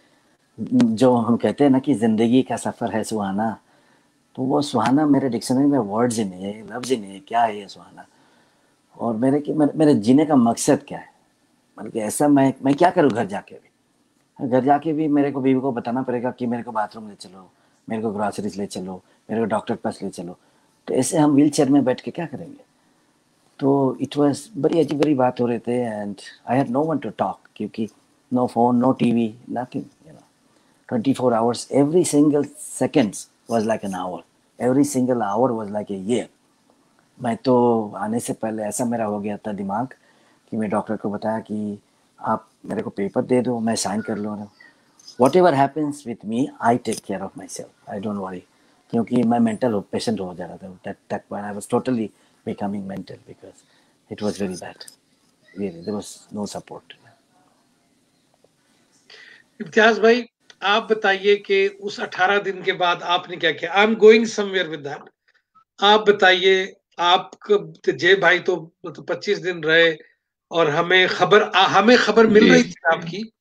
जो हम कहते हैं ना कि ज़िंदगी का सफ़र है सुहाना तो वो सुहाना मेरे डिक्शनरी में वर्ड्स ही नहीं है लफ्ज़ ही नहीं है, क्या है ये सुहाना? और मेरे कि मेरे मेरे जीने का मकसद क्या है? मतलब कि ऐसा मैं मैं क्या करूँ घर जाके भी? घर जाके भी मेरे को बीवी को बताना पड़ेगा कि मेरे को बाथरूम ले चलो, मेरे को ग्रॉसरीज ले चलो, मेरे को डॉक्टर पास ले चलो। तो ऐसे हम व्हील चेयर में बैठ के क्या करेंगे? तो इट वॉज़ बड़ी अजीब बड़ी बात हो रहे थे and I had no one to talk क्योंकि no phone no T V nothing you know twenty four hours every single seconds was like an hour every single hour was like a year मैं तो आने से पहले ऐसा मेरा हो गया था दिमाग कि मैं डॉक्टर को बताया कि आप मेरे को पेपर दे दो मैं साइन कर लूँ whatever happens with me I take care of myself I don't worry क्योंकि मैं मेंटल पेशेंट हो जा रहा था। तक I was totally becoming mental because it was very bad. Really, there was no support. Imtiaz भाई आप बताइए कि उस 18 दिन के बाद आपने क्या किया? I am going somewhere with that आप बताइए आप जय भाई तो, तो 25 दिन रहे और हमें खबर हमें खबर मिल रही थी आपकी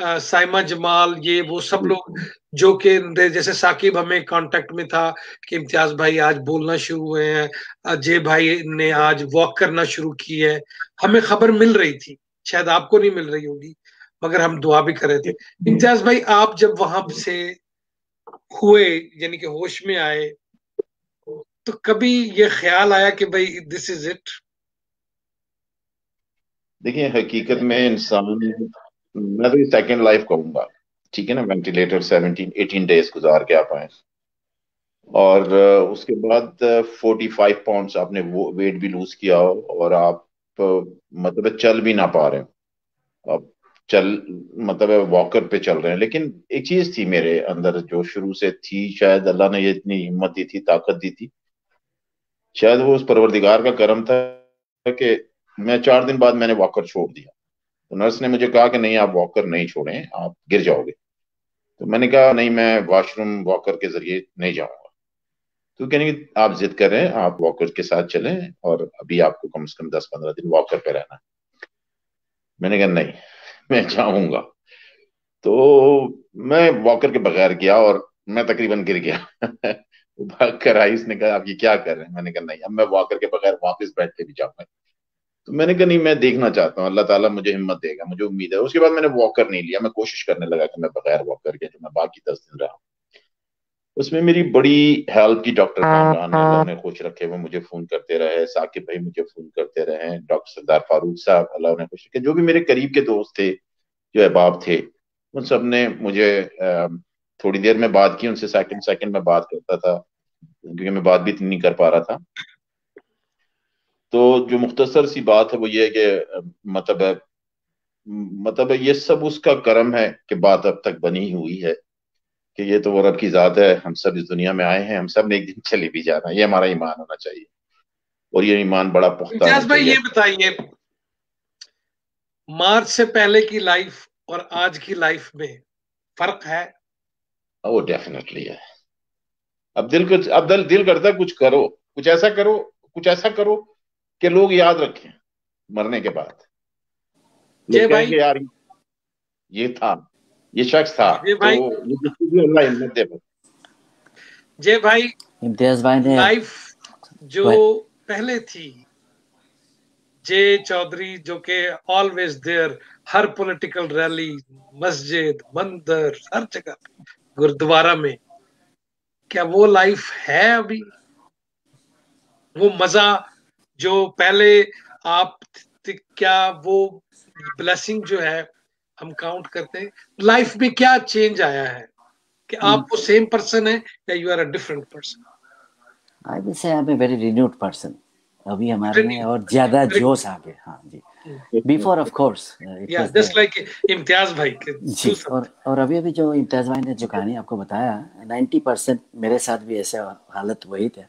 साइमा जमाल ये वो सब लोग जो कि जैसे साकिब हमें कांटेक्ट में था कि इम्तियाज़ भाई आज बोलना शुरू हुए हैं अजय भाई ने आज वॉक करना शुरू की है हमें खबर मिल रही थी शायद आपको नहीं मिल रही होगी मगर हम दुआ भी कर रहे थे। इम्तियाज़ भाई आप जब वहाँ से हुए यानी कि होश में आए तो कभी ये ख्याल आया कि भाई दिस इज़ इट देखिए, हकीकत में इंसान, मैं तो सेकंड लाइफ कहूँगा। ठीक है ना? वेंटिलेटर सेवनटीन एटीन डेज़ गुजार के आप आए। और उसके बाद फोर्टी फाइव पाउंड आपने वो वेट भी लूज किया हो और आप मतलब चल भी ना पा रहे हो। अब चल मतलब वॉकर पे चल रहे हैं। लेकिन एक चीज़ थी मेरे अंदर जो शुरू से थी, शायद अल्लाह ने ये इतनी हिम्मत दी थी, ताकत दी थी शायद वो उस परवरदिगार का कर्म था कि मैं चार दिन बाद मैंने वॉकर छोड़ दिया। तो नर्स ने मुझे कहा कि नहीं, आप वॉकर नहीं छोड़ें, आप गिर जाओगे। तो मैंने कहा, नहीं, मैं वॉशरूम वॉकर के ज़रिए नहीं जाऊँगा। तो कहने की, आप जिद कर रहे हैं, आप वॉकर के साथ चलें और अभी आपको कम से कम दस पंद्रह दिन वॉकर पे रहना मैंने कहा, नहीं, मैं जाऊँगा। तो मैं वॉकर के बगैर गया और मैं तकरीबन गिर गया। भाग कर आई उसने कहा आप ये क्या कर रहे हैं? मैंने कहा नहीं अब मैं वॉकर के बगैर वापस बैठ के भी जाऊँगा। तो मैंने कहा नहीं मैं देखना चाहता हूँ अल्लाह ताला मुझे हिम्मत देगा मुझे उम्मीद है। उसके बाद मैंने वॉकर नहीं लिया मैं कोशिश करने लगा कि मैं बगैर वॉकर के जो मैं बाकी दस दिन रहा उसमें मेरी बड़ी हेल्प की डॉक्टर अल्लाह ने खुश रखे वो मुझे फ़ोन करते रहे साकिब भाई मुझे फ़ोन करते रहे डॉक्टर सरदार फारूक साहब अल्लाह ने खुश रखे जो भी मेरे करीब के दोस्त थे जो अहबाब थे उन सबने मुझे थोड़ी देर में बात की उनसे सेकंड सेकंड में बात करता था। क्योंकि मैं बात भी इतनी नहीं कर पा रहा था। तो जो मुख्तसर सी बात है वो ये है कि मतलब है मतलब ये सब उसका कर्म है कि बात अब तक बनी हुई है कि ये तो वो रब की जात है हम सब इस दुनिया में आए हैं हम सबने एक दिन चले भी जाना है। ये हमारा ईमान होना चाहिए और ये ईमान बड़ा पुख्ता भाई ये बताइए मार्च से पहले की लाइफ और आज की लाइफ में फ़र्क है वो डेफिनेटली है। अब दिल कुछ अब दिल दिल करता कुछ करो कुछ ऐसा करो कुछ ऐसा करो कि लोग याद रखें मरने के बाद। ये भाई। यार ये था ये शख्स था ये भाई। तो ये अल्लाह हिम्मत दे जय भाई। इम्तियाज़ भाई ने लाइफ जो पहले थी जे चौधरी जो के ऑलवेज देयर हर पॉलिटिकल रैली मस्जिद मंदिर हर जगह गुरुद्वारा में क्या वो लाइफ है अभी? वो मज़ा जो पहले आप क्या वो ब्लेसिंग जो है हम काउंट करते हैं। लाइफ में क्या चेंज आया है? कि आप वो सेम पर्सन है या you are a different person I will say I am a very renewed person अभी हमारे में और ज़्यादा जोश आ गया। हाँ जी। Before of course just like Imtiaz भाई जी और और अभी अभी जो इम्तियाज़ भाई ने जो कहानी आपको बताया 90 परसेंट मेरे साथ भी ऐसे हालत वही थे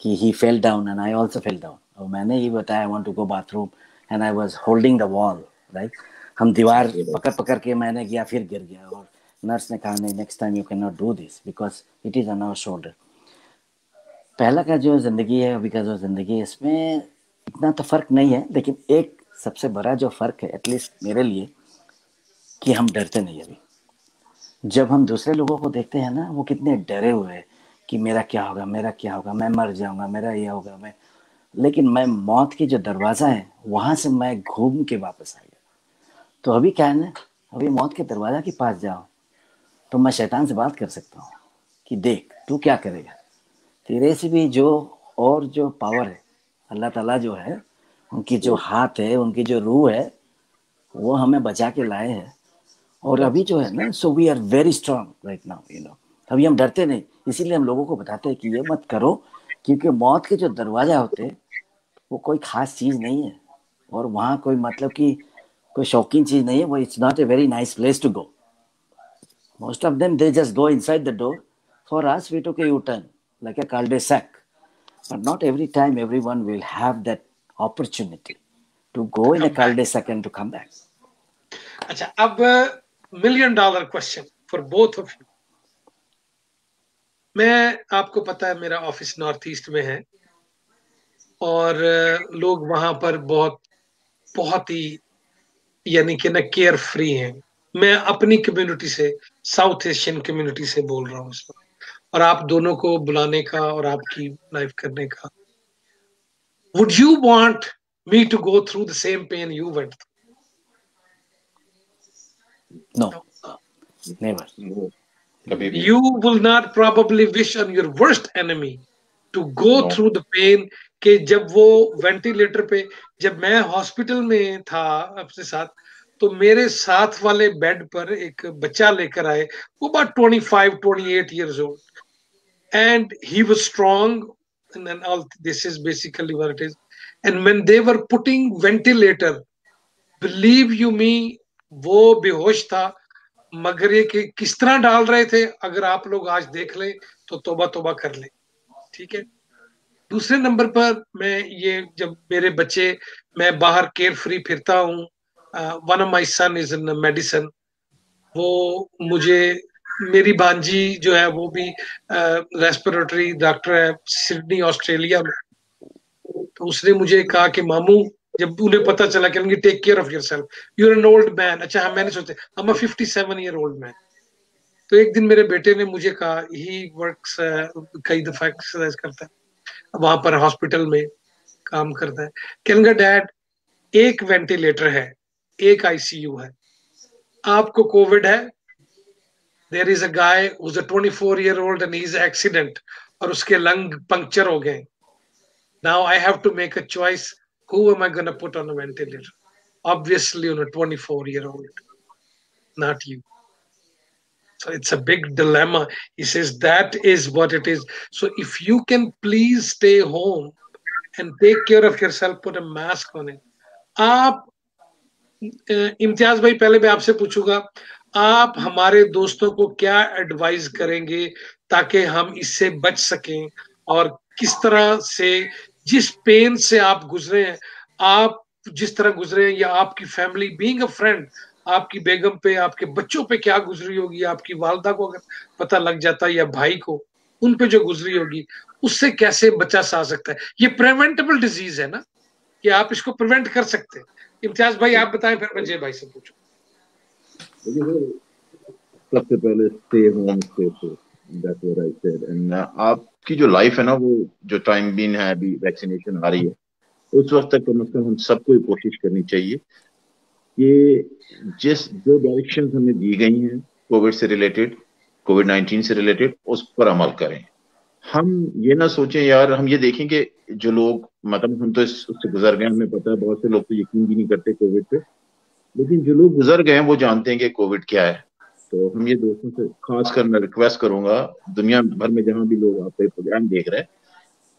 कि he fell down and I also fell down और मैंने ही बताया I want to go bathroom and I was holding the wall right हम दीवार पकड़ पकड़ के मैंने किया फिर गिर गया। और नर्स ने कहा नहीं next time you can not do this because it is on our shoulder पहला का जो ज़िंदगी है अभी का जो ज़िंदगी है इसमें इतना तो फ़र्क नहीं है लेकिन एक सबसे बड़ा जो फ़र्क है एटलीस्ट मेरे लिए, कि हम डरते नहीं अभी। जब हम दूसरे लोगों को देखते हैं ना, वो कितने डरे हुए हैं कि मेरा क्या होगा, मेरा क्या होगा, मैं मर जाऊँगा, मेरा ये होगा, मैं। लेकिन मैं मौत की जो दरवाज़ा है, वहाँ से मैं घूम के वापस आ गया। तो अभी क्या है ना, अभी मौत के दरवाज़ा के पास जाओ तो मैं शैतान से बात कर सकता हूँ कि देख, तू क्या करेगा? तेरे से भी जो और जो पावर है, अल्लाह ताला जो है उनकी जो हाथ है उनकी जो रूह है वो हमें बचा के लाए हैं। और अभी जो है ना so we are very strong right now you know अभी हम डरते नहीं इसीलिए हम लोगों को बताते हैं कि ये मत करो क्योंकि मौत के जो दरवाज़ा होते हैं वो कोई खास चीज़ नहीं है। और वहाँ कोई मतलब कि कोई शौकीन चीज़ नहीं है वो it's not a very nice place to go most of them they just go inside the door for us we took a U turn like a cul-de-sac. But not every time everyone will have that opportunity to go in a cul-de-sac and to come back. अच्छा अब million dollar question for both of you मैं आपको पता है मेरा office north east में है और लोग वहाँ पर बहुत बहुत ही यानी कि ना केयर फ्री हैं। मैं अपनी कम्युनिटी से साउथ एशियन कम्युनिटी से बोल रहा हूँ इस और आप दोनों को बुलाने का और आपकी लाइफ करने का Would you want me to go through the same pain you went no never you will not probably wish on your worst enemy to go no. through the pain कि जब वो वेंटिलेटर पे जब मैं hospital में था अपने साथ तो मेरे साथ वाले बेड पर एक बच्चा लेकर आए वो बात twenty five twenty eight years old and he was strong and then all, this is basically what it is. And when they were putting ventilator, believe you me, वो बेहोश था। मगर ये कि किस तरह डाल रहे थे, अगर आप लोग आज देख लें तो तोबा तोबा कर ले। ठीक है? दूसरे नंबर पर मैं ये, जब मेरे बच्चे, मैं बाहर केयर फ्री फिरता हूँ one of my son is in medicine वो मुझे मेरी भांजी जो है, वो भी रेस्पिरेटरी डॉक्टर है सिडनी ऑस्ट्रेलिया में तो उसने मुझे कहा कि, मामू, जब उन्हें पता चला कि take care of yourself you're an old man अच्छा हाँ मैंने सोचा हम fifty seven year old man तो एक दिन मेरे बेटे ने मुझे कहा ही वर्क्स कई दफ़ा एक्सरसाइज करता है, वहाँ पर हॉस्पिटल में काम करता है. कहने डैड एक वेंटिलेटर है, एक आईसीयू है, आपको कोविड है There is a guy who's a 24 year old and is accident और उसके लंग पंक्चर हो गए now I have to make a choice who am I going to put on a ventilator? Obviously, on a 24 year old, not you. So it's a big dilemma. He says that is what it is. So if you can please stay home and take care of yourself, put a mask on it. आप इम्तियाज भाई पहले मैं आपसे पूछूंगा आप हमारे दोस्तों को क्या एडवाइस करेंगे ताकि हम इससे बच सकें? और किस तरह से, जिस पेन से आप गुजरे हैं, आप जिस तरह गुजरे हैं, या आपकी फैमिली बीइंग अ फ्रेंड आपकी बेगम पे, आपके बच्चों पे क्या गुजरी होगी, आपकी वालदा को अगर पता लग जाता है या भाई को, उन पे जो गुजरी होगी, उससे कैसे बचा सा सकता है? ये प्रिवेंटेबल डिज़ीज़ है ना? कि आप इसको प्रिवेंट कर सकते हैं। इम्तियाज़ भाई, आप बताएँ, फिर मैं जय भाई से पूछू। सबसे पहले stay home that's what I said and आपकी जो लाइफ है ना, वो जो टाइम बीन है, अभी वैक्सीनेशन आ रही है, उस वक्त तक कम अज कम हम सबको ये कोशिश करनी चाहिए कि जिस जो डायरेक्शन हमें दी गई हैं कोविड से रिलेटेड कोविड नाइन्टीन से रिलेटेड उस पर अमल करें। हम ये ना सोचें, यार, हम ये देखें कि जो लोग मतलब हम तो उससे गुजर गए हमें पता है, बहुत से लोग तो यकीन भी नहीं करते कोविड पे। लेकिन जो लोग गुजर गए हैं, वो जानते हैं कि कोविड क्या है। तो हम ये दोस्तों से खास कर मैं रिक्वेस्ट करूँगा, दुनिया भर में जहाँ भी लोग आपका प्रोग्राम देख रहे हैं,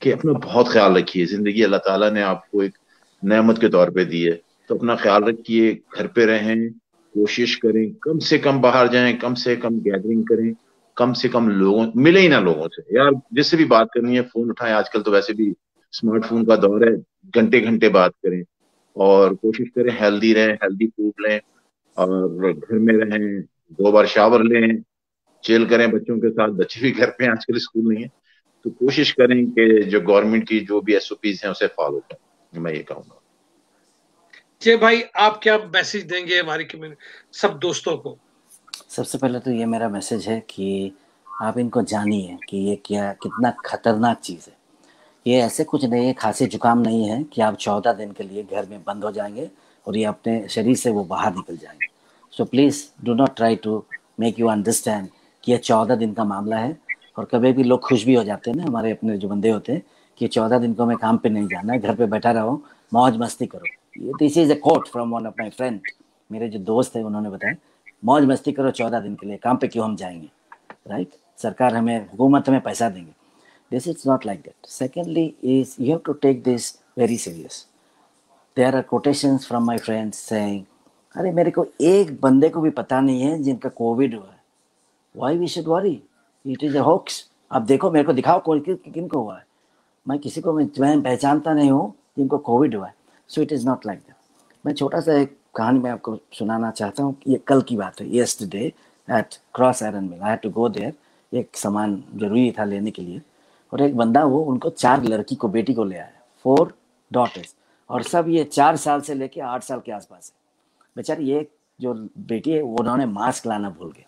कि अपना बहुत ख्याल रखिए। ज़िंदगी अल्लाह ताला ने आपको एक नेमत के तौर पे दी है। तो अपना ख्याल रखिए, घर पे रहें, कोशिश करें, कम से कम बाहर जाएँ, कम से कम गैदरिंग करें, कम से कम लोगों, मिले ही ना लोगों से। यार, जिससे भी बात करनी है फ़ोन उठाएँ। आजकल तो वैसे भी स्मार्टफ़ोन का दौर है घंटे घंटे बात करें। और कोशिश करें हेल्दी रहें हेल्दी फ़ूड लें और घर में रहें दो बार शावर लें चिल करें बच्चों के साथ बच्चे भी घर पे आजकल स्कूल नहीं है। तो कोशिश करें कि जो गवर्नमेंट की जो भी एस हैं उसे फॉलो करें। मैं ये कहूँगा। जय भाई आप क्या मैसेज देंगे हमारी कम्युनिटी सब दोस्तों को? सबसे पहले तो ये मेरा मैसेज है कि आप इनको जानिए कि ये क्या कितना खतरनाक चीज़ है। ये ऐसे कुछ नहीं है खांसी जुकाम नहीं है कि आप चौदह दिन के लिए घर में बंद हो जाएँगे और ये अपने शरीर से वो बाहर निकल जाएँगे। So please do not try to make you understand कि यह चौदह दिन का मामला है और कभी भी लोग खुश भी हो जाते हैं ना, हमारे अपने जो बंदे होते हैं कि चौदह दिन को मैं काम पे नहीं जाना है घर पे बैठा रहो, मौज मस्ती करो। ये this is a quote from one of my friend मेरे जो दोस्त है, उन्होंने बताया, मौज मस्ती करो चौदह दिन के लिए, काम पे क्यों हम जाएँगे? राइट सरकार हमें, हुकूमत हमें पैसा देंगे। This is not like that secondly is you have to take this very serious there are quotation from my friends saying अरे, मेरे को एक बंदे को भी पता नहीं है जिनका कोविड हुआ है। Why we should worry it is a hoax अब देखो, मेरे को दिखाओ कोई किन को हुआ है। मैं किसी को मैं पहचानता नहीं हूँ जिनको कोविड हुआ है। So it is not like that मैं छोटा सा एक कहानी मैं आपको सुनाना चाहता हूँ ये कल की बात है yesterday at Cross Iron Mill I to go there एक सामान ज़रूरी था लेने के लिए। और एक बंदा वो, उनको चार लड़की को, बेटी को ले आया। फोर डॉटर्स और सब ये चार साल से लेके आठ साल के आसपास है। बेचारी ये जो बेटी है, वो उन्होंने मास्क लाना भूल गया।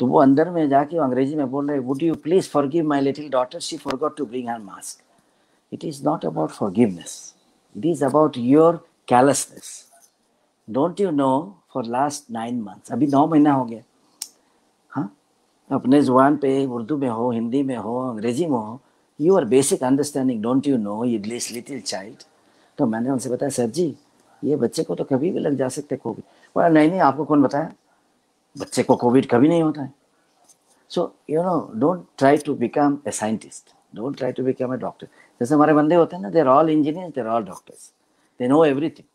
तो वो अंदर में जाके अंग्रेज़ी में बोल रहे would you please forgive my little daughter she forgot to bring her mask it is not about forgiveness it is about your callousness don't you know for last nine months अभी नौ महीना हो गया। हाँ? अपने ज़ुबान पे उर्दू में हो हिंदी में हो अंग्रेज़ी में हो you are basic understanding don't you know you little child तो मैंने उनसे बताया सर जी ये बच्चे को तो कभी भी लग जा सकते कोविड बोला नहीं नहीं आपको कौन बताया? बच्चे को कोविड कभी नहीं होता है. So you know don't try to become a scientist don't try to become a doctor जैसे हमारे बंदे होते हैं ना they're all engineer they're all doctors they know everything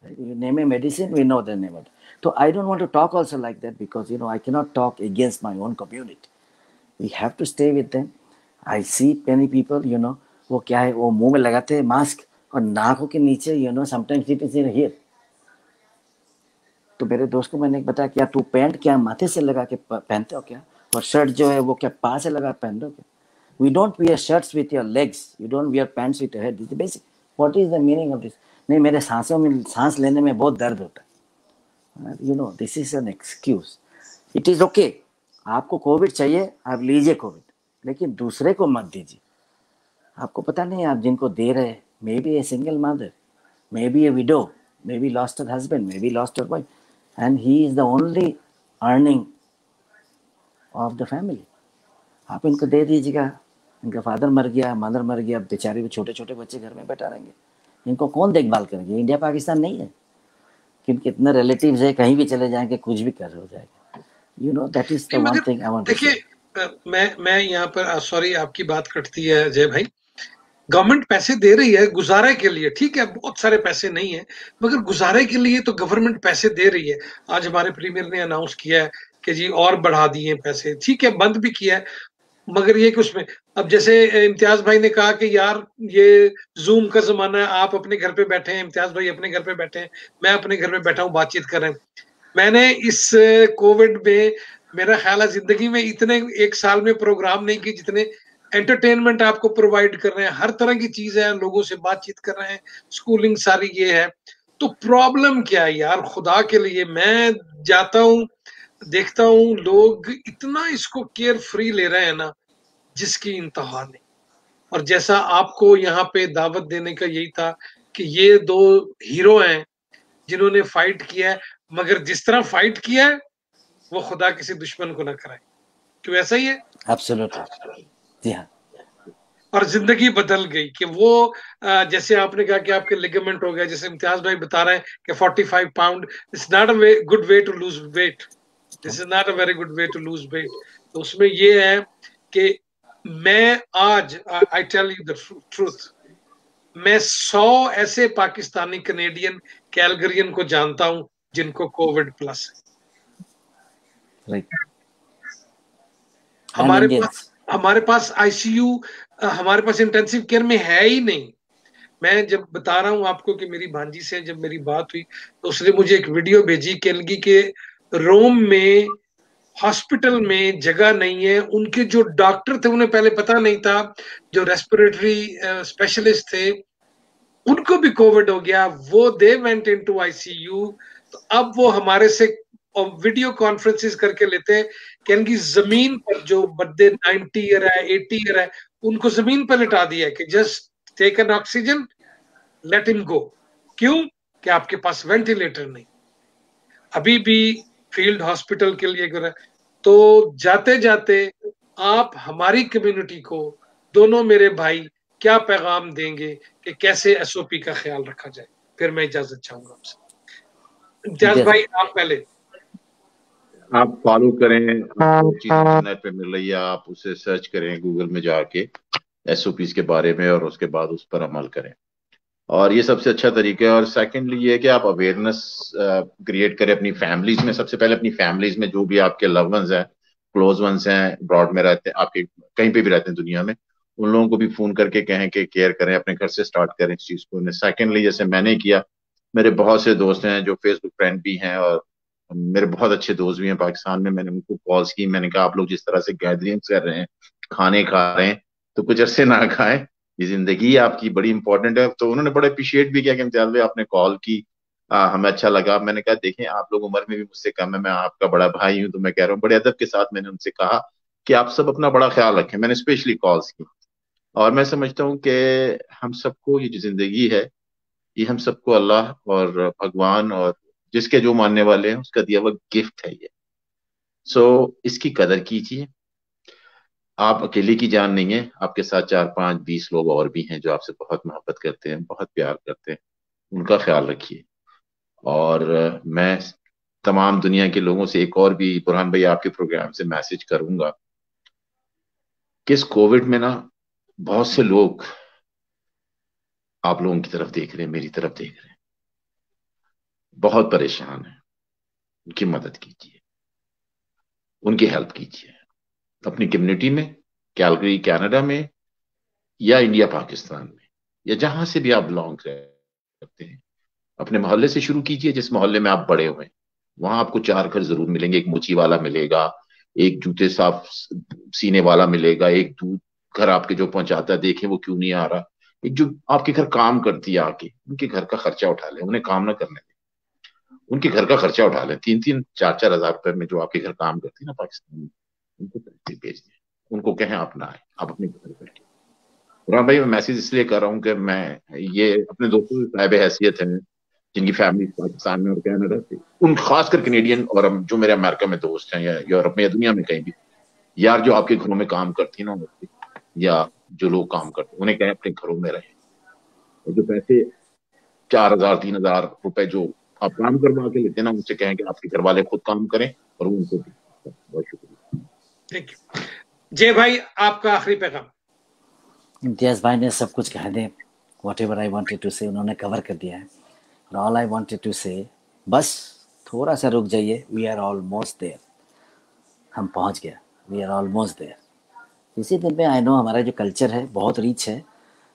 medicine, we know the name. of it. So I don't want to talk also like that because you know I cannot talk against my own community. We have to stay with them. I see many people, you know, वो क्या है वो मुँह में लगाते हैं mask और नाकों के नीचे you know sometimes it is in here तो मेरे दोस्त को मैंने बताया क्या तू पैंट क्या माथे से लगा के पहनते हो क्या? और शर्ट जो है वो क्या पा से लगा पहन दो क्या? We don't wear shirts with your legs you don't wear pants with your head this basic what is the meaning of this नहीं मेरे सांसों में सांस लेने में बहुत दर्द होता है। You know this is an excuse it is okay आपको कोविड चाहिए, आप लीजिए कोविड लेकिन दूसरे को मत दीजिए। आपको पता नहीं, आप जिनको दे रहे may be a single mother may be a widow may be lost her husband may be lost her wife and he is the only earning of the family आप इनको दे दीजिएगा। इनका फादर मर गया मदर मर गया, बेचारे भी छोटे छोटे बच्चे घर में बैठा रहेंगे। इनको कौन देखभाल करेंगे? इंडिया, पाकिस्तान नहीं है। क्योंकि इतने रिलेटिव है कहीं भी चले जाएँगे कुछ भी कर हो जाएगा। You know that is the one thing I want देखिए मैं मैं यहाँ पर सॉरी आपकी बात कटती है जय भाई। गवर्नमेंट पैसे दे रही है गुजारे के लिए ठीक है बहुत सारे पैसे नहीं है मगर गुजारे के लिए तो गवर्नमेंट पैसे दे रही है। आज हमारे प्रीमियर ने अनाउंस किया है कि जी और बढ़ा दिए पैसे। ठीक है बंद भी किया है मगर ये कि उसमें, अब जैसे इम्तियाज़ भाई ने कहा कि यार, ये जूम का जमाना है, आप अपने घर पे बैठे हैं, इम्तियाज़ भाई अपने घर पे बैठे हैं, मैं अपने घर पे बैठा हूँ, बातचीत कर रहे हैं। मैंने इस कोविड में, मेरा ख्याल है ज़िंदगी में इतने, एक साल में प्रोग्राम नहीं किए जितने एंटरटेनमेंट आपको प्रोवाइड कर रहे हैं, हर तरह की चीज़ है, लोगों से बातचीत कर रहे हैं, स्कूलिंग सारी ये है। तो प्रॉब्लम क्या है यार, खुदा के लिए, मैं जाता हूँ, देखता हूँ, लोग इतना इसको केयर फ्री ले रहे हैं ना जिसकी इंतहा नहीं। और जैसा आपको यहाँ पे दावत देने का यही था कि ये दो हीरो हैं जिन्होंने फाइट किया है मगर जिस तरह फाइट किया है वो खुदा किसी दुश्मन को ना कराए। क्यों ऐसा ही है? एब्सोल्युटली जी हाँ और ज़िंदगी बदल गई कि वो जैसे आपने कहा कि आपके लिगामेंट हो गया जैसे इम्तियाज़ भाई बता रहे हैं कि 45 pound it's not a good way to lose weight this is not a very good way to lose weight तो उसमें ये है कि मैं आज I tell you the truth मैं सौ ऐसे पाकिस्तानी कनेडियन कैलगरियन को जानता हूँ जिनको कोविड प्लस है right. हमारे पास हमारे पास आईसीयू हमारे पास इंटेंसिव केयर में है ही नहीं मैं जब बता रहा हूँ आपको कि मेरी भांजी से जब मेरी बात हुई तो उसने मुझे एक वीडियो भेजी केलगी के रोम में हॉस्पिटल में जगह नहीं है। उनके जो डॉक्टर थे, उन्हें पहले पता नहीं था, जो रेस्पिरेटरी स्पेशलिस्ट थे, उनको भी कोविड हो गया। वो दे वेंट इनटू आईसीयू तो अब वो हमारे से वीडियो कॉन्फ्रेंसिस करके लेते हैं कि इनकी ज़मीन पर जो बद्दे 90 ईयर है 80 ईयर है, उनको ज़मीन पर लिटा दिया है कि just take an oxygen let him go क्यों? कि आपके पास वेंटिलेटर नहीं। अभी भी फ़ील्ड हॉस्पिटल के लिए तो जाते जाते आप हमारी कम्युनिटी को दोनों मेरे भाई क्या पैगाम देंगे कि कैसे एसओपी का ख्याल रखा जाए? फिर मैं इजाज़त चाहूँगा आपसे। इम्तियाज़ भाई आप पहले। आप फॉलो करें इंटरनेट पे मिल रही है आप उसे सर्च करें गूगल में जाके एस के बारे में और उसके बाद उस पर अमल करें। और ये सबसे अच्छा तरीका है। और सेकेंडली ये है कि आप अवेयरनेस क्रिएट करें अपनी फैमिलीज़ में। सबसे पहले अपनी फैमिलीज़ में जो भी आपके लव वंस हैं क्लोज वंस हैं ब्रॉड में रहते हैं आपके कहीं पे भी रहते हैं दुनिया में, उन लोगों को भी फ़ोन करके कहें कि केयर करें, अपने घर से स्टार्ट करें इस चीज़ को। सेकेंडली जैसे मैंने किया, मेरे बहुत से दोस्त हैं जो फेसबुक फ्रेंड भी हैं और मेरे बहुत अच्छे दोस्त भी हैं। पाकिस्तान में मैंने उनको कॉल्स की, मैंने कहा, आप लोग जिस तरह से गैदरिंग्स कर रहे हैं, खाने खा रहे हैं तो कुछ अरसे ना खाएँ ये ज़िंदगी आपकी बड़ी इंपॉर्टेंट है। तो उन्होंने बड़े अप्रिशिएट भी किया कि इम्तियाज़ भाई आपने कॉल की। आ, हमें अच्छा लगा। मैंने कहा देखें आप लोग उम्र में भी मुझसे कम है। मैं आपका बड़ा भाई हूँ तो मैं कह रहा हूँ बड़े अदब के साथ मैंने उनसे कहा कि आप सब अपना बड़ा ख्याल रखें। मैंने स्पेशली कॉल्स की। और मैं समझता हूँ कि हम सबको ये जो ज़िंदगी है ये हम सबको अल्लाह और भगवान और जिसके जो मानने वाले हैं उसका दिया हुआ गिफ्ट है ये। सो so, इसकी कदर कीजिए। आप अकेले की जान नहीं है, आपके साथ चार, पाँच, बीस लोग और भी हैं जो आपसे बहुत मोहब्बत करते हैं, बहुत प्यार करते हैं, उनका ख्याल रखिए। और मैं तमाम दुनिया के लोगों से एक और भी, बुरहान भाई, आपके प्रोग्राम से मैसेज करूँगा कि इस कोविड में ना बहुत से लोग आप लोगों की तरफ़ देख रहे हैं, मेरी तरफ़ देख रहे हैं। बहुत परेशान है। उनकी मदद कीजिए। उनकी हेल्प कीजिए। अपनी कम्युनिटी में कैलगरी कनाडा में, या इंडिया पाकिस्तान में, या जहाँ से भी आप बिलोंग करते हैं। अपने मोहल्ले से शुरू कीजिए, जिस मोहल्ले में आप बड़े हुए हैं। वहाँ आपको चार घर ज़रूर मिलेंगे। एक मुची वाला मिलेगा, एक जूते साफ़ सीने वाला मिलेगा, एक दूध घर आपके जो पहुंचाता है, देखें वो क्यों नहीं आ रहा। एक जो आपके घर काम करती है आके, उनके घर का खर्चा उठा ले, उन्हें काम ना करने दें। उनके घर का खर्चा उठा लें। तीन तीन चार चार हज़ार रुपए में जो आपके घर काम करती है ना, पाकिस्तान में। उनको पैसे भेज दें उनको कहें, आप ना आए आप अपने घर बैठे कुरान भाई, मैं मैसेज इसलिए कर रहा हूँ कि मैं, ये अपने दोस्तों की साहब हैसियत है, जिनकी फैमिली पाकिस्तान में और कैनेडा से। उन खासकर कनेडियन और जो मेरे अमेरिका में दोस्त हैं या यूरोप में या दुनिया में कहीं भी, यार जो आपके घरों में काम करती है ना, या जो लोग काम करते उन्हें कहें, अपने घरों में रहें। और जो पैसे चार हज़ार, तीन हज़ार रुपए जो आप काम करवा के लेते ना, उनसे कहें कि आपके घर वाले खुद काम करें और उनको बहुत शुक्रिया। थैंक यू जय भाई, आपका आखिरी पैगाम। इम्तियाज़ भाई ने सब कुछ कह दे whatever I wanted to say उन्होंने कवर कर दिया है। और ऑल आई वॉन्टेड टू से बस थोड़ा सा रुक जाइए वी आर ऑलमोस्ट देयर हम पहुँच गए वी आर ऑलमोस्ट देयर इसी दिन में आई नो हमारा जो कल्चर है, बहुत रिच है।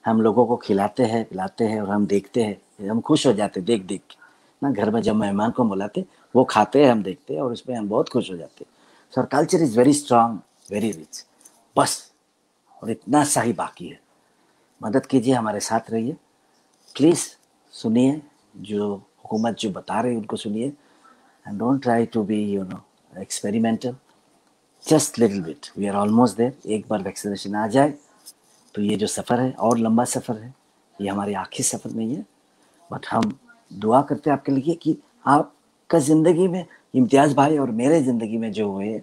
हम लोगों को खिलाते हैं, पिलाते हैं और हम देखते हैं। हम खुश हो जाते देख देख के। ना, घर में जब मेहमान को बुलाते, वो खाते हैं, हम देखते हैं और उसमें हम बहुत खुश हो जाते so culture is very strong very rich बस, और इतना सा ही बाकी है। मदद कीजिए, हमारे साथ रहिए। प्लीज़ सुनिए जो हुकूमत जो बता रही है, उनको सुनिए। And don't try to be you know experimental just little bit we are almost there एक बार वैक्सीनेशन आ जाए तो ये जो सफ़र है, और लंबा सफ़र है, ये हमारे आखिरी सफ़र नहीं है। बट हम दुआ करते हैं आपके लिए कि आपका ज़िंदगी में इम्तियाज़ भाई और मेरे ज़िंदगी में जो हुए,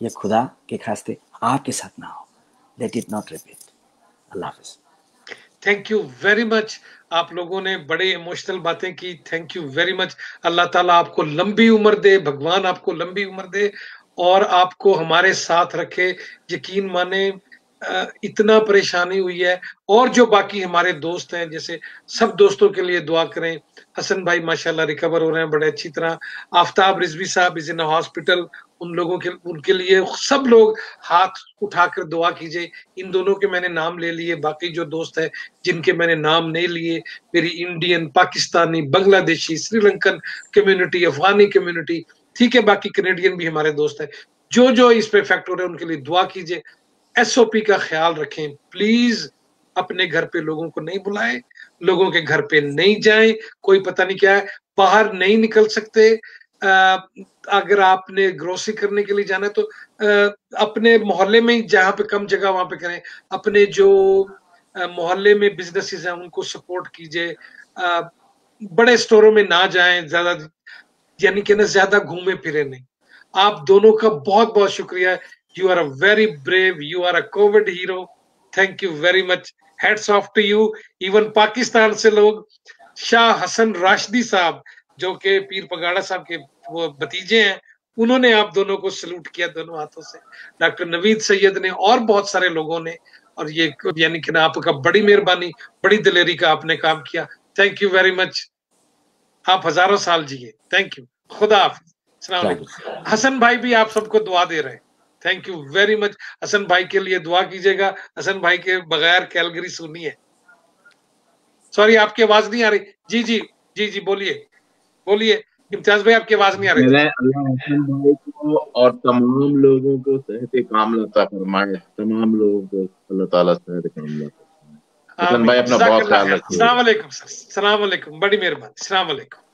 ये खुदा के खास्ते आपके साथ ना हो। लेट इट नॉट रिपीट अल्लाह हाफिज़। थैंक यू वेरी मच आप लोगों ने बड़े इमोशनल बातें की। थैंक यू वेरी मच अल्लाह ताला आपको लंबी उम्र दे, भगवान आपको लंबी उम्र दे और आपको हमारे साथ रखे। यकीन माने इतना परेशानी हुई है। और जो बाकी हमारे दोस्त हैं, जैसे सब दोस्तों के लिए दुआ करें। हसन भाई, माशाल्लाह रिकवर हो रहे हैं बड़े अच्छी तरह। आफ्ताब रिजवी साहब इज़ इन हॉस्पिटल उन लोगों के, उनके लिए सब लोग हाथ उठाकर दुआ कीजिए। इन दोनों के मैंने नाम ले लिए। बाकी जो दोस्त है, जिनके मैंने नाम नहीं लिए, मेरी Indian Pakistani Bangladeshi Sri Lankan community Afghani community ठीक है, बाकी कनेडियन भी हमारे दोस्त है। जो जो इस पे इफ़ेक्ट हो रहे हैं, उनके लिए दुआ कीजिए। एसओपी का ख्याल रखें। प्लीज़ अपने घर पे लोगों को नहीं बुलाएँ लोगों के घर पे नहीं जाएँ। कोई पता नहीं क्या है बाहर नहीं निकल सकते। आ, अगर आपने ग्रोसरी करने के लिए जाना है तो आ, अपने मोहल्ले में ही जहाँ पे कम जगह वहाँ पे करें। अपने जो मोहल्ले में बिजनेसेस हैं उनको सपोर्ट कीजिए। बड़े स्टोरों में ना जाएँ ज़्यादा यानी कि ना ज़्यादा घूमे फिरे नहीं। आप दोनों का बहुत बहुत शुक्रिया। You are a very brave. You are a COVID hero. Thank you very much. Hats off to you. Even Pakistan से लोग शाह हसन राशदी साहब जो के पीर पगाड़ा साहब के वो भतीजे हैं उन्होंने आप दोनों को सलूट किया दोनों हाथों से डॉक्टर नवीद सैयद ने और बहुत सारे लोगों ने और ये यानी कि आपका बड़ी मेहरबानी बड़ी दिलेरी का आपने काम किया थैंक यू वेरी मच आप हज़ारों साल जिए थैंक यू खुदा हाफिज हसन भाई भी आप सबको दुआ दे रहे हैं thank you very much Hasan भाई के लिए दुआ कीजिएगा हसन भाई के बगैर कैलगरी सुनी है सॉरी आपकी आवाज़ नहीं आ रही जी जी जी जी बोलिए बोलिए इम्तियाज़ भाई आपकी आवाज़ नहीं आ रही हसन भाई को और तमाम लोगों को सेहत कामला अता फरमाए तमाम लोगों को अल्लाह ताला सेहत कामला हसन भाई अपना बहुत ख्याल रखिए अस्सलाम वालेकुम सर अस्सलाम वालेकुम बड़ी मेहरबानी अस्सलाम वालेकुम